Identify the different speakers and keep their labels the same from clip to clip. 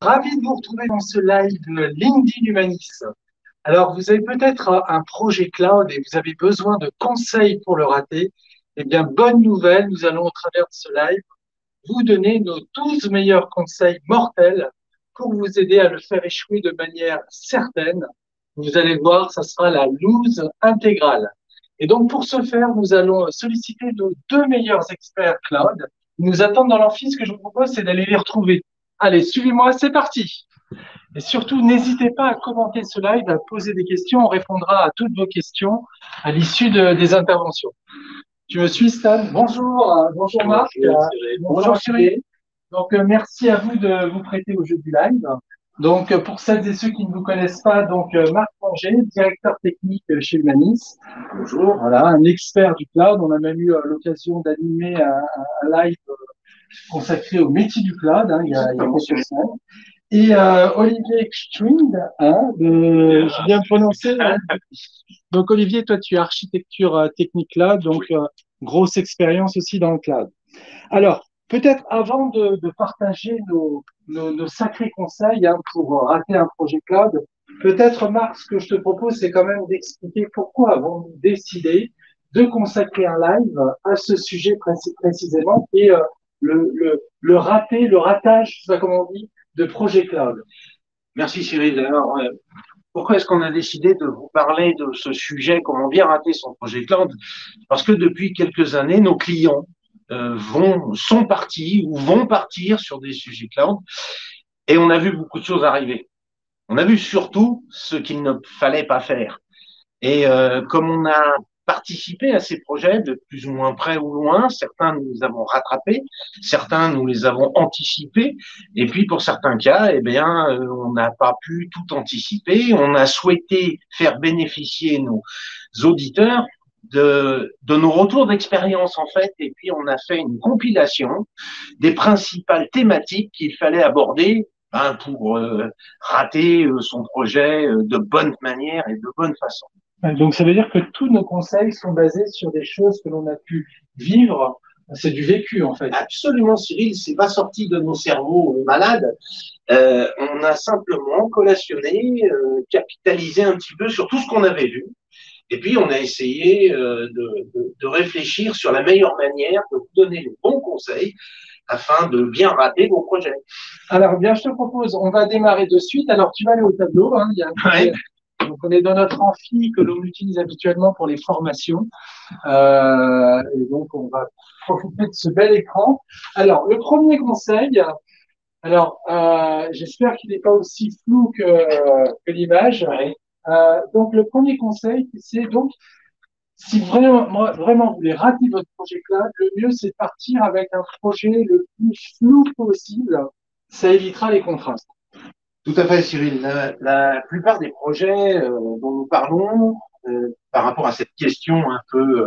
Speaker 1: Ravi de vous retrouver dans ce live LinkedIn Humanis. Alors, vous avez peut-être un projet cloud et vous avez besoin de conseils pour le rater. Eh bien, bonne nouvelle, nous allons au travers de ce live vous donner nos 12 meilleurs conseils mortels pour vous aider à le faire échouer de manière certaine. Vous allez voir, ça sera la lose intégrale. Et donc, pour ce faire, nous allons solliciter nos deux meilleurs experts cloud. Ils nous attendent dans l'office. Ce que je vous propose, c'est d'aller les retrouver. Allez, suivez-moi, c'est parti. Et surtout, n'hésitez pas à commenter ce live, à poser des questions. On répondra à toutes vos questions à l'issue des interventions. Tu me suis, Stan Bonjour, euh, bonjour Marc. Bonjour, Cyril. Donc, euh, merci à vous de vous prêter au jeu du live. Donc, euh, pour celles et ceux qui ne vous connaissent pas, donc Marc Manger, directeur technique chez Humanis. Bonjour. Voilà, un expert du cloud. On a même eu l'occasion d'animer un, un, live consacré au métier du cloud hein, il, y a, il y a quelques semaines. Et euh, Olivier Strind, hein, de, je viens de prononcer. Hein. Donc Olivier, toi tu es architecture euh, technique cloud, donc euh, grosse expérience aussi dans le cloud. Alors peut-être avant de, de partager nos, nos, nos, sacrés conseils hein, pour rater un projet cloud, peut-être Marc, ce que je te propose, c'est quand même d'expliquer pourquoi avons-nous décidé de consacrer un live à ce sujet précisément et euh, le, le, le raté, le ratage, je sais comment on dit, de projet cloud.
Speaker 2: Merci Cyril. Alors, euh, pourquoi est-ce qu'on a décidé de vous parler de ce sujet, comment bien rater son projet cloud? Parce que depuis quelques années, nos clients euh, vont, sont partis ou vont partir sur des sujets cloud et on a vu beaucoup de choses arriver. On a vu surtout ce qu'il ne fallait pas faire. Et euh, comme on a participer à ces projets de plus ou moins près ou loin. Certains, nous les avons rattrapés, certains, nous les avons anticipés. Et puis, pour certains cas, eh bien, euh, on n'a pas pu tout anticiper. On a souhaité faire bénéficier nos auditeurs de, de nos retours d'expérience, en fait. Et puis, on a fait une compilation des principales thématiques qu'il fallait aborder hein, pour euh, rater euh, son projet de bonne manière et de bonne façon.
Speaker 1: Donc ça veut dire que tous nos conseils sont basés sur des choses que l'on a pu vivre. C'est du vécu en fait.
Speaker 2: Absolument, Cyril. C'est pas sorti de nos cerveaux malades. Euh, on a simplement collationné, euh, capitalisé un petit peu sur tout ce qu'on avait vu. Et puis on a essayé euh, de, de, de, réfléchir sur la meilleure manière de vous donner les bons conseils afin de bien rater vos projets.
Speaker 1: Alors bien, je te propose, on va démarrer de suite. Alors tu vas aller au tableau. Hein, il y a un donc, on est dans notre amphi que l'on utilise habituellement pour les formations. Euh, et donc, on va profiter de ce bel écran. Alors, le premier conseil, alors, euh, j'espère qu'il n'est pas aussi flou que, que l'image. Euh, donc, le premier conseil, c'est donc, si vraiment, vraiment vous voulez rater votre projet cloud, le mieux, c'est de partir avec un projet le plus flou possible. Ça évitera les contrastes.
Speaker 2: Tout à fait, Cyril. La, plupart des projets euh, dont nous parlons, euh, par rapport à cette question un peu,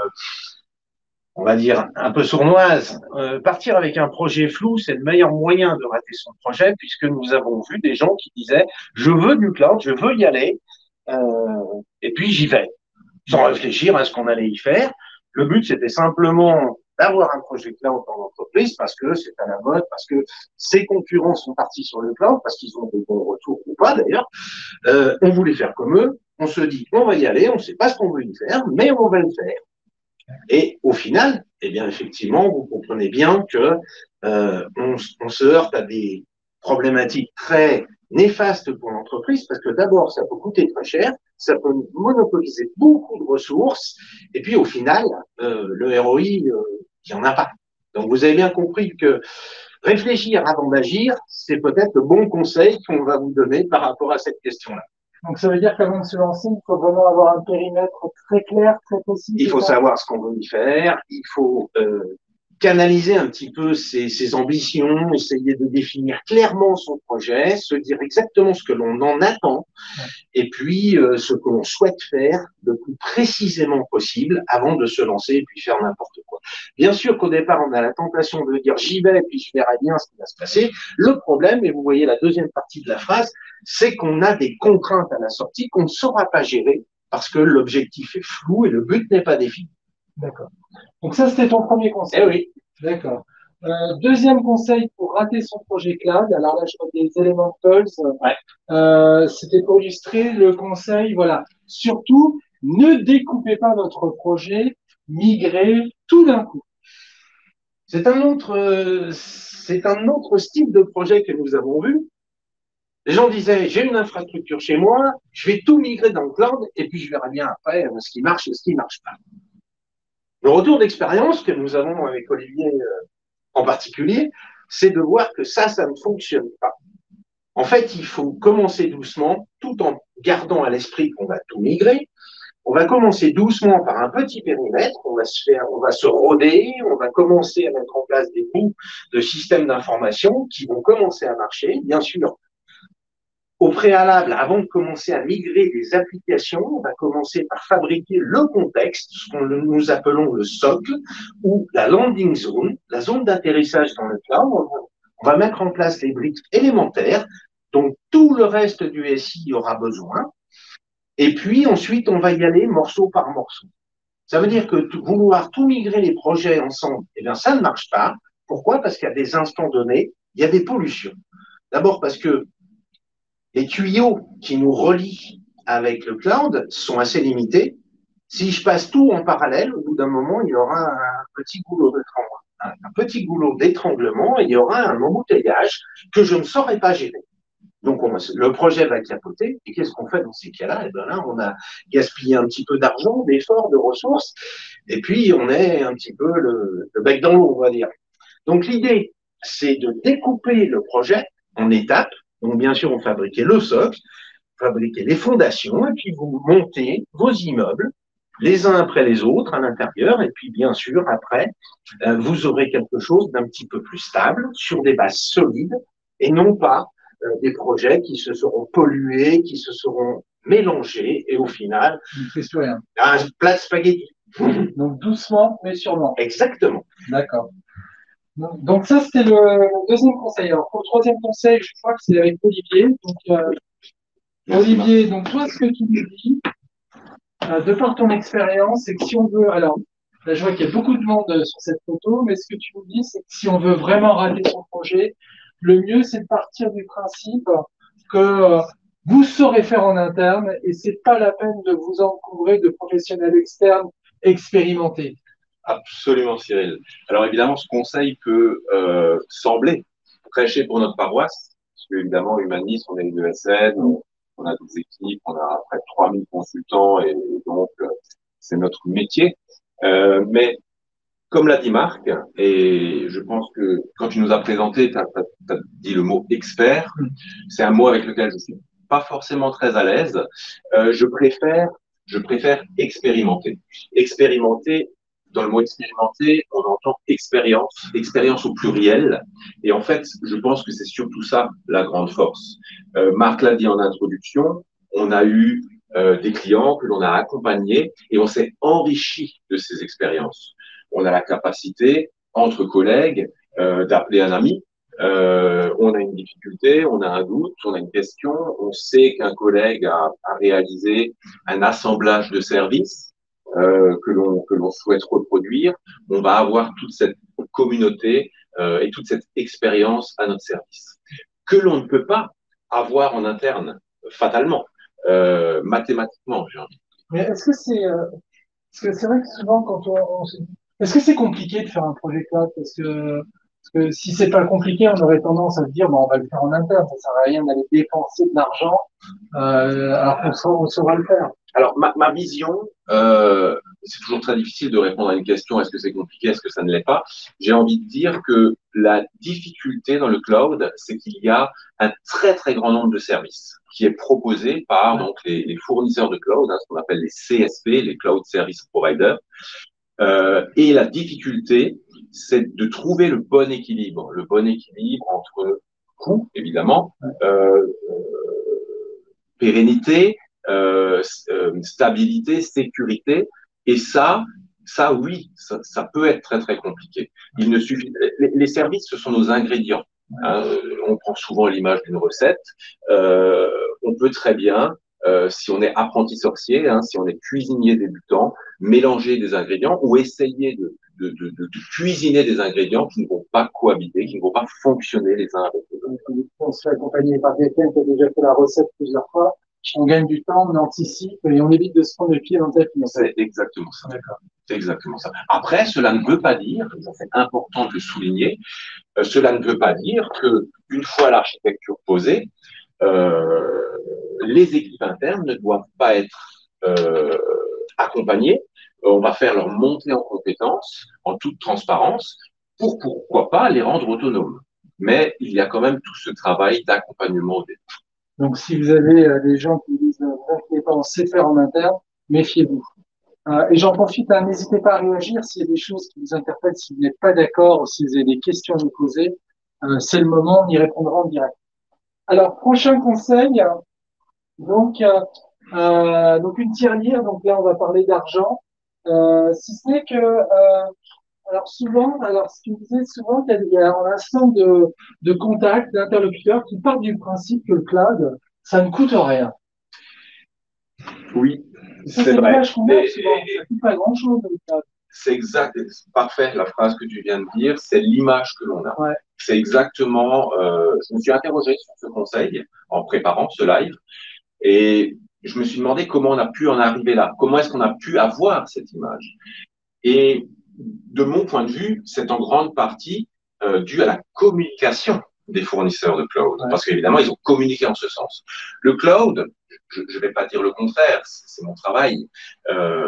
Speaker 2: on va dire, un peu sournoise, partir avec un projet flou, c'est le meilleur moyen de rater son projet, puisque nous avons vu des gens qui disaient, je veux du cloud, je veux y aller, et puis j'y vais, sans réfléchir à ce qu'on allait y faire. Le but, c'était simplement d'avoir un projet cloud dans l'entreprise parce que c'est à la mode, parce que ses concurrents sont partis sur le cloud, parce qu'ils ont des bons retours ou pas d'ailleurs. Euh, on voulait faire comme eux. On se dit, on va y aller, on ne sait pas ce qu'on veut y faire, mais on va le faire. Et au final, eh bien, effectivement, vous comprenez bien que euh, on se heurte à des problématiques très néfastes pour l'entreprise parce que d'abord, ça peut coûter très cher, ça peut monopoliser beaucoup de ressources, et puis au final, euh, le ROI, euh, il n'y en a pas. Donc vous avez bien compris que réfléchir avant d'agir, c'est peut-être le bon conseil qu'on va vous donner par rapport à cette question-là.
Speaker 1: Donc ça veut dire qu'avant de se lancer, il faut vraiment avoir un périmètre très clair, très précis.
Speaker 2: Il faut savoir ce qu'on veut y faire, il faut euh, canaliser un petit peu ses, ses, ambitions, essayer de définir clairement son projet, se dire exactement ce que l'on en attend, et puis euh, ce que l'on souhaite faire le plus précisément possible avant de se lancer et puis faire n'importe quoi. Bien sûr qu'au départ, on a la tentation de dire j'y vais, puis je verrai bien ce qui va se passer. Le problème, et vous voyez la deuxième partie de la phrase, c'est qu'on a des contraintes à la sortie qu'on ne saura pas gérer parce que l'objectif est flou et le but n'est pas défini.
Speaker 1: D'accord. Donc ça, c'était ton premier conseil.
Speaker 2: Eh oui.
Speaker 1: D'accord. Euh, deuxième conseil pour rater son projet cloud. Alors là, je vois des éléments pulse. Euh, C'était pour illustrer le conseil. Voilà. Surtout, ne découpez pas votre projet, migrez tout d'un coup.
Speaker 2: C'est un autre, c'est un autre style de projet que nous avons vu. Les gens disaient, j'ai une infrastructure chez moi, je vais tout migrer dans le cloud et puis je verrai bien après euh, ce qui marche et ce qui marche pas. Le retour d'expérience que nous avons avec Olivier euh, en particulier, c'est de voir que ça, ça ne fonctionne pas. En fait, il faut commencer doucement, tout en gardant à l'esprit qu'on va tout migrer. On va commencer doucement par un petit périmètre, on va se faire, on va se roder, on va commencer à mettre en place des bouts de systèmes d'information qui vont commencer à marcher. Bien sûr, au préalable, avant de commencer à migrer des applications, on va commencer par fabriquer le contexte, ce que nous appelons le socle, ou la landing zone, la zone d'atterrissage dans le cloud. On va mettre en place les briques élémentaires, dont tout le reste du SI aura besoin. Et puis ensuite, on va y aller morceau par morceau. Ça veut dire que vouloir tout migrer les projets ensemble, eh bien, ça ne marche pas. Pourquoi? Parce qu'à des instants donnés, il y a des pollutions. D'abord parce que les tuyaux qui nous relient avec le cloud sont assez limités. Si je passe tout en parallèle, au bout d'un moment, il y aura un petit goulot d'étranglement, un petit goulot d'étranglement il y aura un embouteillage que je ne saurais pas gérer. Donc, le projet va capoter. Et qu'est-ce qu'on fait dans ces cas-là? Eh bien là, on a gaspillé un petit peu d'argent, d'efforts, de ressources, et puis on est un petit peu le, le bec dans l'eau, on va dire. Donc, l'idée, c'est de découper le projet en étapes donc, bien sûr, on fabriquait le socle, fabriquait les fondations, et puis vous montez vos immeubles les uns après les autres à l'intérieur, et puis bien sûr, après, euh, vous aurez quelque chose d'un petit peu plus stable, sur des bases solides, et non pas euh, des projets qui se seront pollués, qui se seront mélangés, et au final, un plat de spaghetti.
Speaker 1: Donc doucement, mais sûrement.
Speaker 2: Exactement.
Speaker 1: D'accord. Donc ça, c'était le deuxième conseil. Alors pour le troisième conseil, je crois que c'est avec Olivier. Donc, euh, Olivier, donc toi, ce que tu nous dis, euh, de par ton expérience, c'est que si on veut, alors là, je vois qu'il y a beaucoup de monde sur cette photo, mais ce que tu nous dis, c'est que si on veut vraiment rater son projet, le mieux, c'est de partir du principe que euh, vous saurez faire en interne et c'est pas la peine de vous encouvrer de professionnels externes expérimentés.
Speaker 3: Absolument, Cyril. Alors évidemment, ce conseil peut euh, sembler prêcher pour notre paroisse, parce qu'évidemment, Humanis, on est une ESN, on, on a des équipes, on a près de 3000 consultants, et, donc euh, c'est notre métier. Euh, mais comme l'a dit Marc, et je pense que quand tu nous as présenté, tu as, dit le mot expert, c'est un mot avec lequel je suis pas forcément très à l'aise. Euh, je préfère je préfère expérimenter. Expérimenter dans le mot expérimenter, on entend expérience, expérience au pluriel. Et en fait, je pense que c'est surtout ça la grande force. Euh, Marc l'a dit en introduction, on a eu euh, des clients que l'on a accompagnés et on s'est enrichi de ces expériences. On a la capacité, entre collègues, euh, d'appeler un ami. Euh, on a une difficulté, on a un doute, on a une question, on sait qu'un collègue a, a réalisé un assemblage de services euh, que l'on souhaite reproduire, on va avoir toute cette communauté euh, et toute cette expérience à notre service que l'on ne peut pas avoir en interne fatalement, euh, mathématiquement, j'ai envie.
Speaker 1: Mais est-ce que c'est parce c'est vrai que souvent quand on, est-ce que c'est compliqué de faire un projet cloud? Parce que parce que si c'est pas compliqué, on aurait tendance à se dire, bon, on va le faire en interne, ça sert à rien d'aller dépenser de l'argent, alors qu'on saura, on saura le faire.
Speaker 3: Alors, ma, ma vision, euh, c'est toujours très difficile de répondre à une question, est-ce que c'est compliqué, est-ce que ça ne l'est pas? J'ai envie de dire que la difficulté dans le cloud, c'est qu'il y a un très, très grand nombre de services qui est proposé par donc, les, les fournisseurs de cloud, hein, ce qu'on appelle les CSP, les Cloud Service Providers. Euh, et la difficulté, c'est de trouver le bon équilibre, le bon équilibre entre coût, évidemment, euh, pérennité, euh, euh, stabilité, sécurité, et ça, ça oui, ça, ça, peut être très très compliqué. Il ne suffit, les, les services, ce sont nos ingrédients. Hein, on prend souvent l'image d'une recette. Euh, on peut très bien euh, si on est apprenti sorcier, hein, si on est cuisinier débutant, mélanger des ingrédients ou essayer de, de, de, de, cuisiner des ingrédients qui ne vont pas cohabiter, qui ne vont pas fonctionner les uns avec les autres.
Speaker 1: On se fait accompagner par quelqu'un qui a déjà fait la recette plusieurs fois. On gagne du temps, on anticipe et on évite de se prendre le pied dans le tapis.
Speaker 3: C'est exactement ça. C'est exactement ça. Après, cela ne veut pas dire, c'est important de le souligner, euh, cela ne veut pas dire que une fois l'architecture posée, euh, les équipes internes ne doivent pas être euh, accompagnées. On va faire leur montée en compétences en toute transparence pour pourquoi pas les rendre autonomes. Mais il y a quand même tout ce travail d'accompagnement au départ.
Speaker 1: Donc, si vous avez euh, des gens qui disent, vous inquiétez pas, on sait faire en interne, méfiez-vous. Euh, et j'en profite, hein, n'hésitez pas à réagir s'il y a des choses qui vous interpellent, si vous n'êtes pas d'accord, si vous avez des questions à nous poser, euh, c'est le moment, on y répondra en direct. Alors, prochain conseil, donc, euh, euh donc une tirelire, donc là on va parler d'argent, euh, si ce n'est que alors souvent, alors ce qui me disait souvent qu'il y a un ensemble de, de contacts, d'interlocuteurs qui partent du principe que le cloud, ça ne coûte rien.
Speaker 3: Oui, c'est vrai.
Speaker 1: pas grand chose.
Speaker 3: C'est exact, parfait la phrase que tu viens de dire, c'est l'image que l'on a. C'est exactement, euh, je me suis interrogé sur ce conseil en préparant ce live et je me suis demandé comment on a pu en arriver là, comment est-ce qu'on a pu avoir cette image? Et de mon point de vue, c'est en grande partie euh, dû à la communication des fournisseurs de cloud. Parce qu'évidemment, ils ont communiqué en ce sens. Le cloud, je ne vais pas dire le contraire, c'est mon travail. Euh,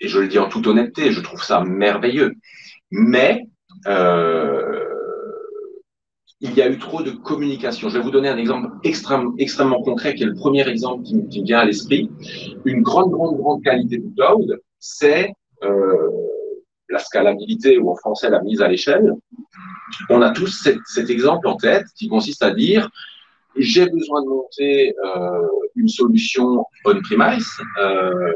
Speaker 3: et je le dis en toute honnêteté, je trouve ça merveilleux. Mais euh, il y a eu trop de communication. Je vais vous donner un exemple extrêmement, extrêmement concret, qui est le premier exemple qui, qui me vient à l'esprit. Une grande, grande, grande qualité du cloud, c'est euh, la scalabilité ou en français la mise à l'échelle, on a tous cet, exemple en tête qui consiste à dire j'ai besoin de monter euh, une solution on-premise, euh,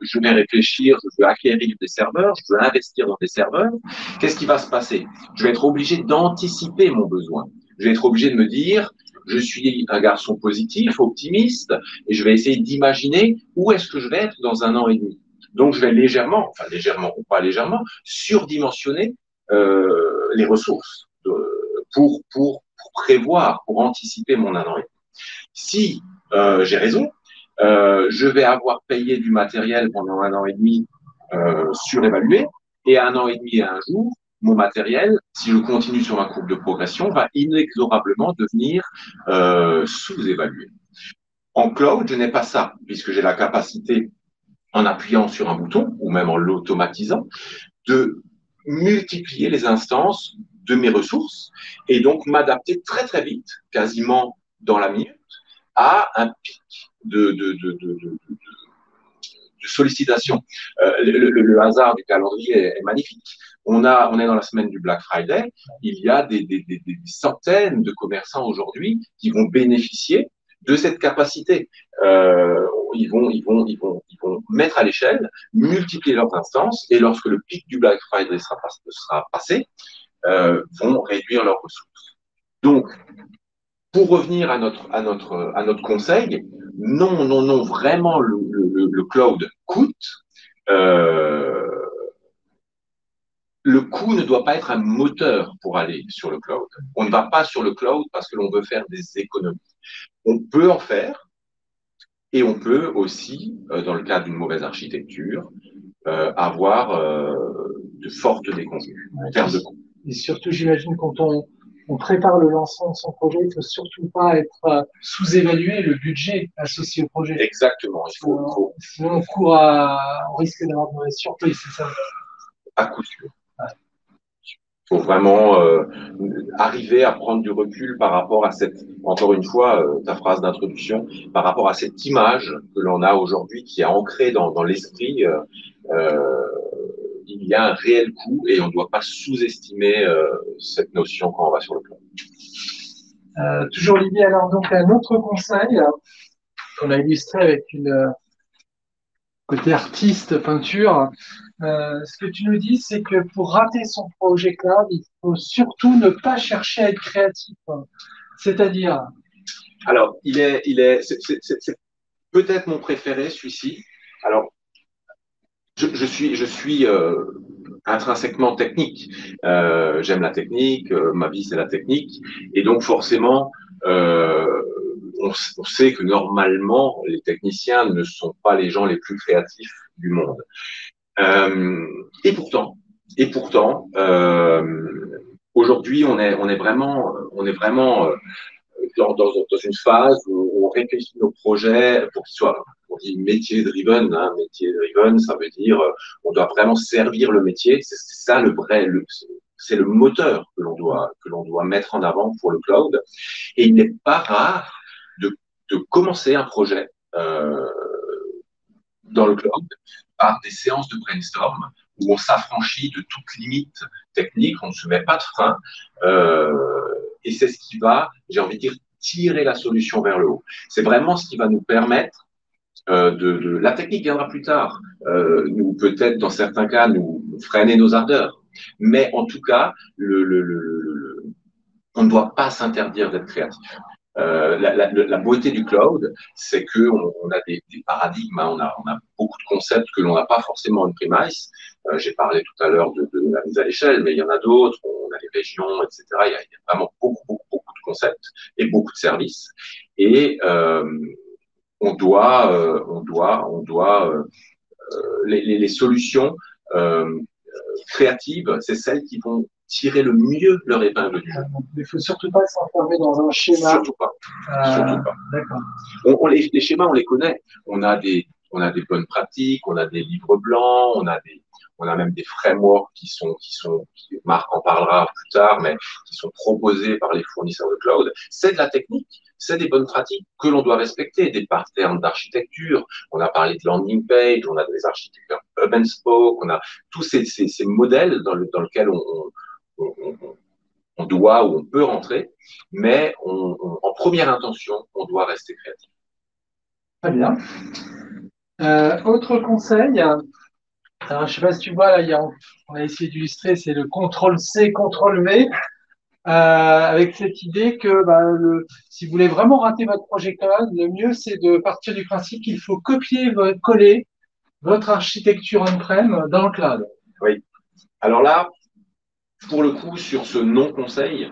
Speaker 3: je vais réfléchir, je veux acquérir des serveurs, je veux investir dans des serveurs. Qu'est-ce qui va se passer? Je vais être obligé d'anticiper mon besoin. Je vais être obligé de me dire, je suis un garçon positif, optimiste, et je vais essayer d'imaginer où est-ce que je vais être dans un an et demi. Donc, je vais légèrement, enfin légèrement ou pas légèrement, surdimensionner euh, les ressources pour, pour, prévoir, pour anticiper mon et Si euh, j'ai raison, euh, je vais avoir payé du matériel pendant un an et demi surévalué, et un an et demi et un jour, mon matériel, si je continue sur ma courbe de progression, va inexorablement devenir euh, sous-évalué. En cloud, je n'ai pas ça, puisque j'ai la capacité en appuyant sur un bouton ou même en l'automatisant, de multiplier les instances de mes ressources et donc m'adapter très très vite, quasiment dans la minute, à un pic de, sollicitation. Le, hasard du calendrier est, magnifique. On, a, on est dans la semaine du Black Friday. Il y a des centaines de commerçants aujourd'hui qui vont bénéficier de cette capacité. Euh, ils, vont, mettre à l'échelle, multiplier leurs instances, et lorsque le pic du Black Friday sera, passé, euh, vont réduire leurs ressources. Donc, pour revenir à notre, conseil, non, non, non, vraiment, le cloud coûte. Euh, le coût ne doit pas être un moteur pour aller sur le cloud. On ne va pas sur le cloud parce que l'on veut faire des économies. On peut en faire et on peut aussi, euh, dans le cas d'une mauvaise architecture, euh, avoir euh, de fortes déconvenues en termes de coût.
Speaker 1: Et surtout, j'imagine, quand on, on, prépare le lancement de son projet, il ne faut surtout pas être sous-évaluer le budget associé au projet.
Speaker 3: Exactement. Il faut, faut...
Speaker 1: Sinon, on court à, on risque d'avoir de mauvaises surprises, c'est ça?
Speaker 3: À coup sûr faut vraiment euh, arriver à prendre du recul par rapport à cette, encore une fois, euh, ta phrase d'introduction, par rapport à cette image que l'on a aujourd'hui qui est ancrée dans, l'esprit. Euh, il y a un réel coût et on ne doit pas sous-estimer cette notion quand on va sur le
Speaker 1: plan. toujours Olivier, alors donc un autre conseil qu'on a illustré avec une côté artiste, peinture, euh, ce que tu nous dis, c'est que pour rater son projet cloud, il faut surtout ne pas chercher à être créatif. C'est-à-dire
Speaker 3: Alors, il est, il est, c'est peut-être mon préféré, celui-ci. Alors, je, suis, je suis euh, intrinsèquement technique. Euh, j'aime la technique, ma vie c'est la technique, et donc forcément, on, sait que normalement les techniciens ne sont pas les gens les plus créatifs du monde. et pourtant, et pourtant, aujourd'hui on est vraiment on est vraiment dans, dans, une phase où on réfléchit nos projets pour qu'ils soient, on dit métier driven, hein, métier driven, ça veut dire euh, on doit vraiment servir le métier. C'est ça le vrai, c'est le moteur que l'on doit que l'on doit mettre en avant pour le cloud. Et il n'est pas rare de, commencer un projet euh, dans le cloud par des séances de brainstorm où on s'affranchit de toute limite technique, on ne se met pas de frein. Euh, et c'est ce qui va, j'ai envie de dire, tirer la solution vers le haut. C'est vraiment ce qui va nous permettre euh, de, La technique viendra plus tard, nous peut-être dans certains cas nous freiner nos ardeurs, mais en tout cas, on ne doit pas s'interdire d'être créatif. Euh, la, beauté du cloud, c'est que on, on, a des, paradigmes, hein, on, a, on, beaucoup de concepts que l'on n'a pas forcément en premise. Euh, J'ai parlé tout à l'heure de, la mise à l'échelle, mais il y en a d'autres. On a les régions, etc. Il y a, vraiment beaucoup, beaucoup, beaucoup de concepts et beaucoup de services. Et euh, on doit, euh, on doit, on doit les, les, les, solutions créatives, c'est celles qui vont tirer le mieux leur épingle du jeu.
Speaker 1: Il ne faut surtout pas s'enfermer dans un schéma.
Speaker 3: Surtout pas. Euh, surtout pas. On, on, les, les, schémas, on les connaît. On a des, on a des bonnes pratiques, on a des livres blancs, on a des, on a même des frameworks qui sont, qui sont, qui, Marc en parlera plus tard, mais qui sont proposés par les fournisseurs de cloud. C'est de la technique, c'est des bonnes pratiques que l'on doit respecter, des patterns d'architecture. On a parlé de landing page, on a des architectures hub and spoke, on a tous ces, ces, ces modèles dans, le, dans lesquels on, on, on, doit ou on peut rentrer, mais on, en première intention, on doit rester créatif.
Speaker 1: Très bien. Euh, autre conseil, alors, je ne sais pas si tu vois, là, il y a, on a essayé d'illustrer, c'est le contrôle C, contrôle V, euh, avec cette idée que bah, le, si vous voulez vraiment rater votre projet cloud, le mieux c'est de partir du principe qu'il faut copier, coller votre architecture on-prem dans le cloud.
Speaker 3: Oui. Alors là, pour le coup, sur ce non-conseil,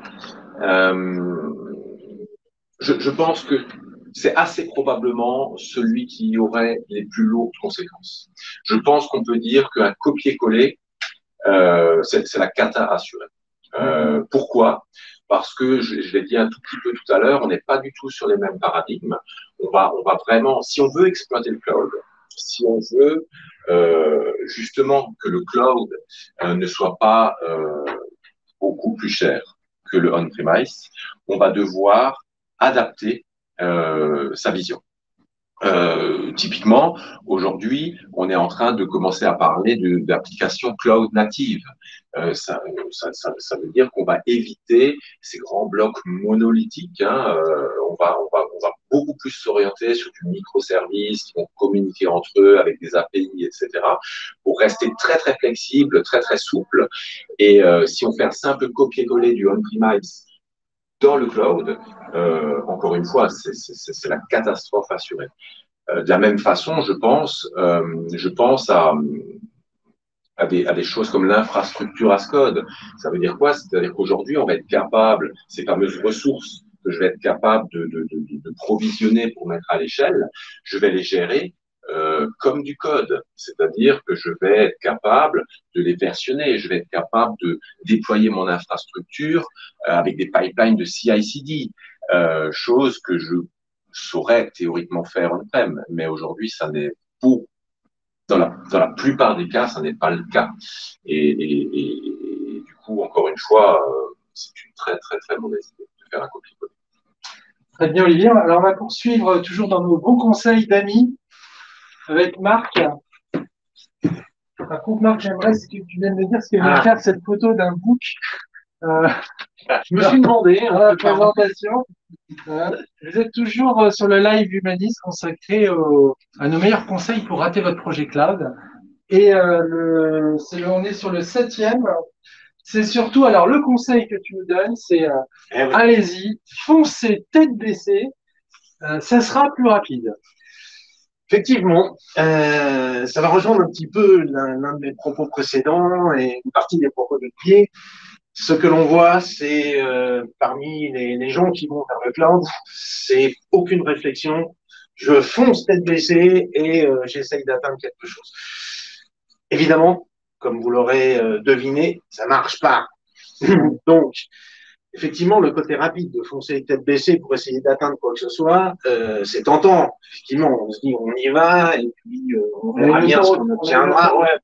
Speaker 3: euh, je, je, pense que c'est assez probablement celui qui aurait les plus lourdes conséquences. Je pense qu'on peut dire qu'un copier-coller, euh, c'est la cata assurée. Euh, pourquoi? Parce que, je, je l'ai dit un tout petit peu tout à l'heure, on n'est pas du tout sur les mêmes paradigmes. On va, on va vraiment, si on veut exploiter le cloud, si on veut euh, justement que le cloud euh, ne soit pas euh, beaucoup plus cher que le on-premise, on va devoir adapter euh, sa vision. Euh, typiquement, aujourd'hui, on est en train de commencer à parler d'applications cloud natives. Euh, ça, ça, ça, ça, veut dire qu'on va éviter ces grands blocs monolithiques. Hein. Euh, on, va, on, va, on va beaucoup plus s'orienter sur du microservice qui vont communiquer entre eux avec des API, etc. Pour rester très très flexible, très très souple. Et euh, si on fait un simple copier-coller du on-premise dans le cloud, euh, encore une fois, c'est la catastrophe assurée. Euh, de la même façon, je pense, euh, je pense à, à, des, choses comme l'infrastructure as code. Ça veut dire quoi? C'est-à-dire qu'aujourd'hui, on va être capable, ces fameuses ressources que je vais être capable de, de, de provisionner pour mettre à l'échelle, je vais les gérer euh, comme du code, c'est-à-dire que je vais être capable de les versionner, je vais être capable de déployer mon infrastructure euh, avec des pipelines de CI/CD, euh, chose que je saurais théoriquement faire on-prem, mais aujourd'hui, ça n'est pour dans la, dans la plupart des cas, ça n'est pas le cas. Et, et, et, du coup, encore une fois, euh, c'est une très très très mauvaise idée de faire un copier-coller.
Speaker 1: Très bien, Olivier. Alors, on va poursuivre toujours dans nos bons conseils d'amis avec Marc. Par contre, Marc, j'aimerais que tu viennes me dire ce que vient ah. faire cette photo d'un book. Euh,
Speaker 2: je me suis demandé.
Speaker 1: Hein, la présentation. Euh, vous êtes toujours euh, sur le live Humanis consacré au, à nos meilleurs conseils pour rater votre projet cloud. Et le, on est sur le septième. C'est surtout, alors le conseil que tu nous donnes, c'est eh oui. allez-y, foncez tête baissée, ça sera plus rapide.
Speaker 2: Effectivement, euh, ça va rejoindre un petit peu l'un de mes propos précédents et une partie des propos de pied. Ce que l'on voit, c'est euh, parmi les, les, gens qui vont vers le cloud, c'est aucune réflexion. Je fonce tête baissée et euh, j'essaye d'atteindre quelque chose. Évidemment, comme vous l'aurez euh, deviné, ça marche pas. Donc, effectivement, le côté rapide de foncer tête baissée pour essayer d'atteindre quoi que ce soit, euh, c'est tentant. Effectivement, on se dit on y va et puis euh, on verra bien ce qu'on obtiendra. Ouais.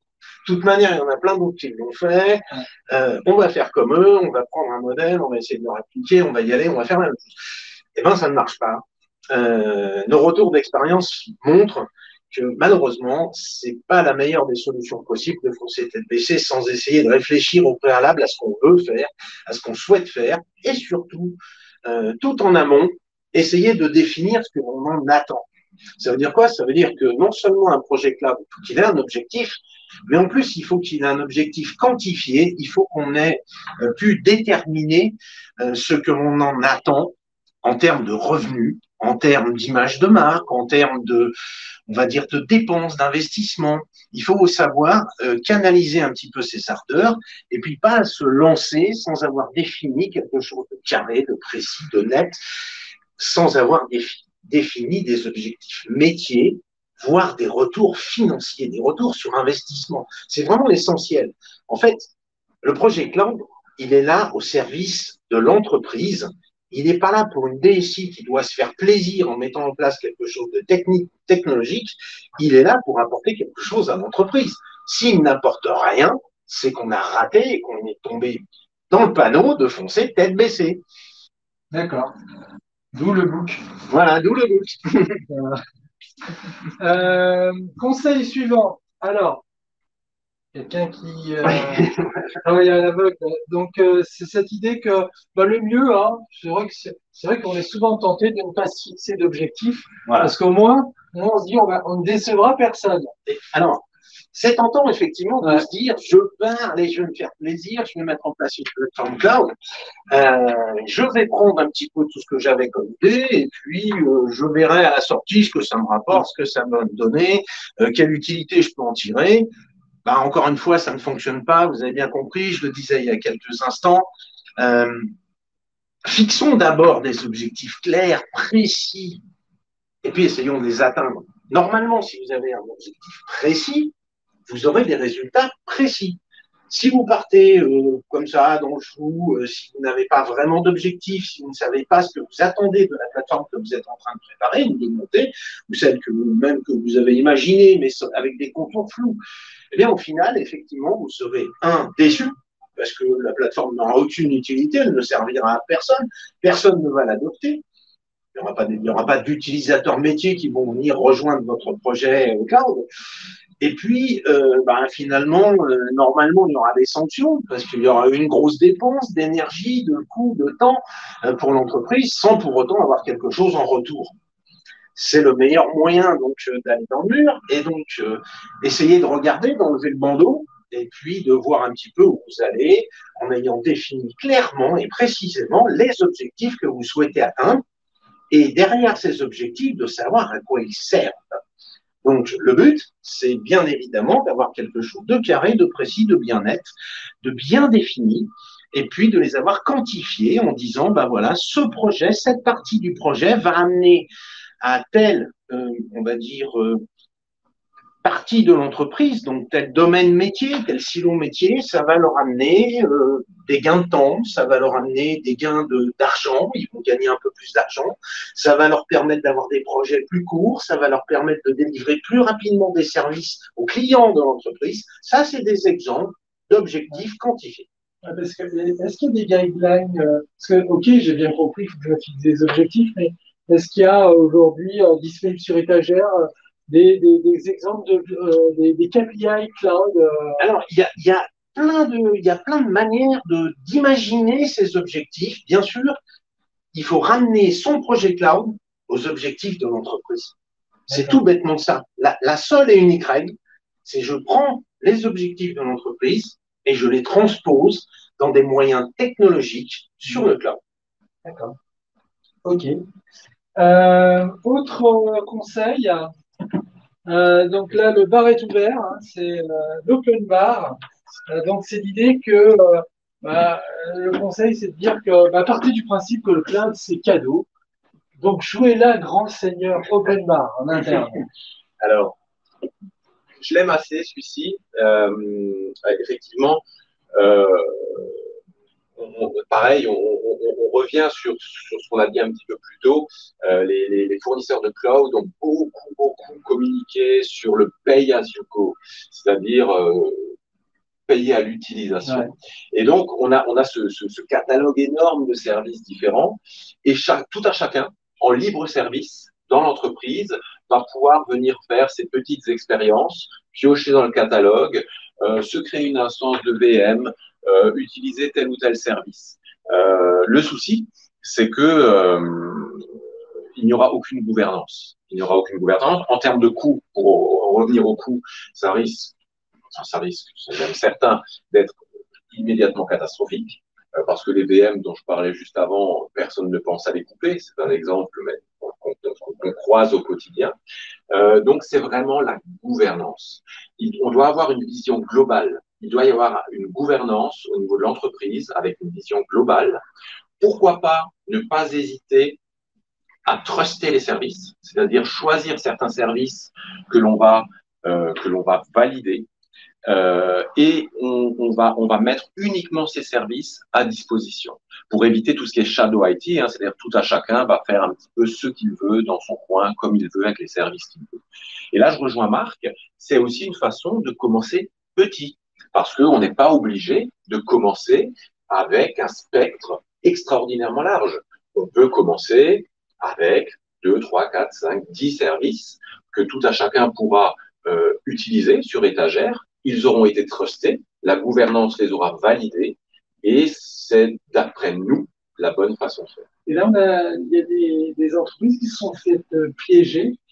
Speaker 2: De toute manière, il y en a plein d'autres qui l'ont fait. Euh, on va faire comme eux, on va prendre un modèle, on va essayer de le répliquer, on va y aller, on va faire la même chose. Eh bien, ça ne marche pas. Euh, nos retours d'expérience montrent que malheureusement, c'est pas la meilleure des solutions possibles de foncer tête baissée sans essayer de réfléchir au préalable à ce qu'on veut faire, à ce qu'on souhaite faire, et surtout, euh, tout en amont, essayer de définir ce que l'on en attend. Ça veut dire quoi? Ça veut dire que non seulement un projet cloud, il faut qu'il ait un objectif, mais en plus, il faut qu'il ait un objectif quantifié, il faut qu'on ait euh, pu déterminer euh, ce que l'on en attend en termes de revenus, en termes d'image de marque, en termes de, on va dire, de dépenses, d'investissement. Il faut savoir euh, canaliser un petit peu ses ardeurs et puis pas se lancer sans avoir défini quelque chose de carré, de précis, de net, sans avoir défini des objectifs métiers, voire des retours financiers, des retours sur investissement. C'est vraiment l'essentiel. En fait, le projet cloud, il est là au service de l'entreprise il n'est pas là pour une DSI qui doit se faire plaisir en mettant en place quelque chose de technique, technologique. Il est là pour apporter quelque chose à l'entreprise. S'il n'apporte rien, c'est qu'on a raté et qu'on est tombé dans le panneau de foncer tête baissée.
Speaker 1: D'accord. D'où le book.
Speaker 2: Voilà, d'où le book.
Speaker 1: euh, conseil suivant. Alors, quelqu'un qui euh, travaille à l'aveugle. Donc euh, c'est cette idée que bah, le mieux, hein, c'est vrai que c'est vrai qu'on est souvent tenté de ne pas se fixer d'objectifs parce qu'au moins, on se dit on, va, on ne décevra personne.
Speaker 2: alors, c'est tentant effectivement de se dire je pars, et je vais me faire plaisir, je vais mettre en place une plateforme cloud, euh, je vais prendre un petit peu tout ce que j'avais comme idée et puis euh, je verrai à la sortie ce que ça me rapporte, ce que ça va me donner, euh, quelle utilité je peux en tirer. Bah, encore une fois, ça ne fonctionne pas, vous avez bien compris, je le disais il y a quelques instants. Euh, fixons d'abord des objectifs clairs, précis, et puis essayons de les atteindre. Normalement, si vous avez un objectif précis, vous aurez des résultats précis. Si vous partez euh, comme ça dans le flou, euh, si vous n'avez pas vraiment d'objectif, si vous ne savez pas ce que vous attendez de la plateforme que vous êtes en train de préparer ou de monter, ou celle que vous, même que vous avez imaginée, mais avec des contours flous, eh bien au final, effectivement, vous serez un déçu parce que la plateforme n'aura aucune utilité, elle ne servira à personne, personne ne va l'adopter. Il n'y aura pas d'utilisateurs métiers qui vont venir rejoindre votre projet cloud. Et puis, euh, ben, finalement, euh, normalement, il y aura des sanctions parce qu'il y aura une grosse dépense d'énergie, de coûts, de temps euh, pour l'entreprise, sans pour autant avoir quelque chose en retour. C'est le meilleur moyen donc d'aller dans le mur et donc essayer de regarder, d'enlever le bandeau et puis de voir un petit peu où vous allez en ayant défini clairement et précisément les objectifs que vous souhaitez atteindre et derrière ces objectifs de savoir à quoi ils servent. Donc, le but, c'est bien évidemment d'avoir quelque chose de carré, de précis, de bien net, de bien défini, et puis de les avoir quantifiés en disant, ben voilà, ce projet, cette partie du projet va amener à tel, euh, on va dire, euh, partie de l'entreprise, donc tel domaine métier, tel silo métier, ça va leur amener euh, des gains de temps, ça va leur amener des gains d'argent, ils vont gagner un peu plus d'argent, ça va leur permettre d'avoir des projets plus courts, ça va leur permettre de délivrer plus rapidement des services aux clients de l'entreprise. Ça, c'est des exemples d'objectifs quantifiés.
Speaker 1: Est-ce qu'il y a des guidelines euh, Parce que, ok, j'ai bien compris, il faut que je fixe des objectifs, mais est-ce qu'il y a aujourd'hui euh, disponible sur étagère des, des, des exemples de euh, des, des, KPI cloud euh.
Speaker 2: Alors, il y a, y a plein de il y a plein de manières de d'imaginer ces objectifs. Bien sûr, il faut ramener son projet cloud aux objectifs de l'entreprise. C'est tout bêtement ça. La, la seule et unique règle, c'est je prends les objectifs de l'entreprise et je les transpose dans des moyens technologiques sur le cloud.
Speaker 1: D'accord. OK. Euh, autre conseil Euh, donc là, le bar est ouvert, hein, c'est euh, l'open bar. Euh, donc c'est l'idée que bah, le conseil, c'est de dire que bah, partez du principe que le cloud c'est cadeau. Donc jouez là, grand seigneur open bar en interne.
Speaker 3: Alors, je l'aime assez celui-ci. effectivement, pareil, on, revient sur, ce qu'on a dit un petit peu plus tôt. Euh, les, fournisseurs de cloud ont beaucoup, beaucoup communiqué sur le pay as you go, c'est-à-dire euh, payer à l'utilisation. Et donc, on a, on a ce, catalogue énorme de services différents et tout à chacun, en libre service, dans l'entreprise, va pouvoir venir faire ses petites expériences, piocher dans le catalogue, euh, se créer une instance de VM, euh, utiliser tel ou tel service. Euh, le souci, c'est que euh, il n'y aura aucune gouvernance. Il n'y aura aucune gouvernance. En termes de coûts, pour revenir au coût, ça risque, ça risque, c'est même certain, d'être immédiatement catastrophique, parce que les VM dont je parlais juste avant, personne ne pense à les couper. C'est un exemple qu'on croise au quotidien. donc, c'est vraiment la gouvernance. on doit avoir une vision globale il doit y avoir une gouvernance au niveau de l'entreprise avec une vision globale. Pourquoi pas ne pas hésiter à truster les services, c'est-à-dire choisir certains services que l'on va euh, va valider euh, et on, va on va mettre uniquement ces services à disposition pour éviter tout ce qui est shadow IT, hein, c'est-à-dire tout à chacun va faire un petit peu ce qu'il veut dans son coin comme il veut avec les services qu'il veut. Et là je rejoins Marc, c'est aussi une façon de commencer petit parce qu'on n'est pas obligé de commencer avec un spectre extraordinairement large. On peut commencer avec 2, 3, 4, 5, 10 services que tout à chacun pourra euh, utiliser sur étagère. Ils auront été trustés, la gouvernance les aura validés et c'est d'après nous la bonne façon de faire.
Speaker 1: Et là, il y a des, des entreprises qui se sont faites euh, piéger on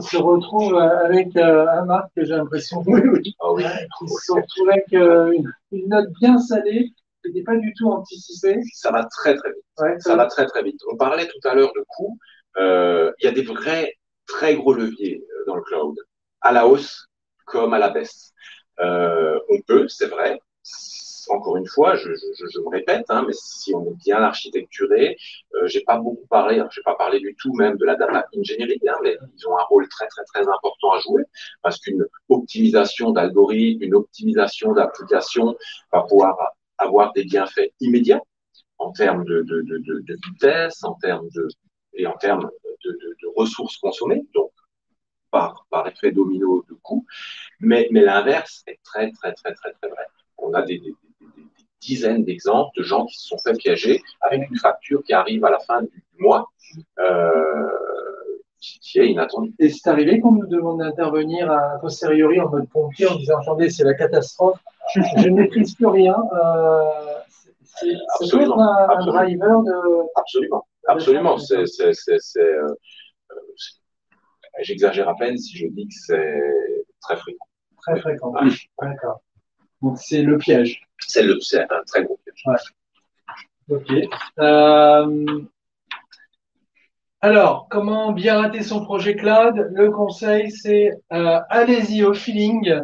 Speaker 1: se retrouve avec euh, un marque que j'ai l'impression oui, oui. Oui. qui se retrouve avec euh, une, note bien salée qui n'était pas du tout anticipée.
Speaker 3: Ça va très très vite. ça, va très très vite. On parlait tout à l'heure de coûts. Euh, il y a des vrais très gros leviers dans le cloud, à la hausse comme à la baisse. on peut, c'est vrai, encore une fois, je, me répète, hein, mais si on est bien architecturé, euh, j'ai pas beaucoup parlé, hein, j'ai pas parlé du tout même de la data engineering, hein, mais ils ont un rôle très très très important à jouer parce qu'une optimisation d'algorithmes, une optimisation d'applications va pouvoir avoir des bienfaits immédiats en termes de, vitesse, en termes de et en termes de, ressources consommées, donc par, par effet domino de coût. Mais, mais l'inverse est très, très, très, très, très vrai. On a des, dizaines d'exemples de gens qui se sont fait piéger avec une facture qui arrive à la fin du mois, euh, qui est inattendue.
Speaker 1: Et c'est arrivé qu'on nous demande d'intervenir à posteriori en mode pompier en disant attendez, c'est la catastrophe, je ne maîtrise plus rien. Euh, c'est absolument un, un, driver de.
Speaker 3: Absolument, absolument. C'est, euh, J'exagère à peine si je dis que c'est très fréquent.
Speaker 1: Très fréquent. D'accord. Donc c'est le piège.
Speaker 3: C'est un très gros piège.
Speaker 1: Ok. Euh, alors, comment bien rater son projet cloud? Le conseil, c'est euh, allez-y au feeling,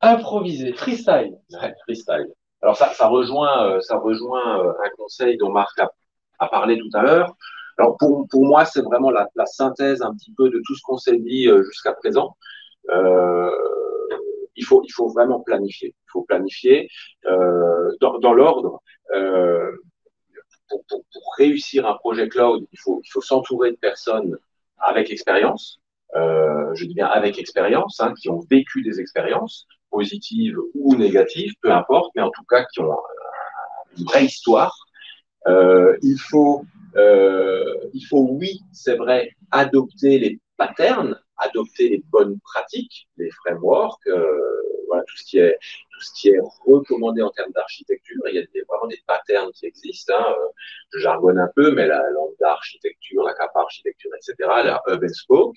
Speaker 1: improviser, freestyle.
Speaker 3: freestyle. Alors ça, ça rejoint, euh, ça rejoint un conseil dont Marc a, parlé tout à l'heure. Alors pour, pour moi, c'est vraiment la, la, synthèse un petit peu de tout ce qu'on s'est dit jusqu'à présent. Euh, il faut, il faut vraiment planifier. Il faut planifier euh, dans, dans l'ordre. Euh, pour, pour, réussir un projet cloud, il faut, il faut s'entourer de personnes avec expérience. Euh, je dis bien avec expérience, hein, qui ont vécu des expériences positives ou négatives, peu importe, mais en tout cas qui ont une vraie histoire. Il faut, il faut, oui, c'est vrai, adopter les patterns adopter les bonnes pratiques, les frameworks, euh, voilà, tout ce qui est tout ce qui est recommandé en termes d'architecture. Il y a vraiment des patterns qui existent. Hein. Je jargonne un peu, mais la lambda architecture, la kappa architecture, etc., la hub and spoke.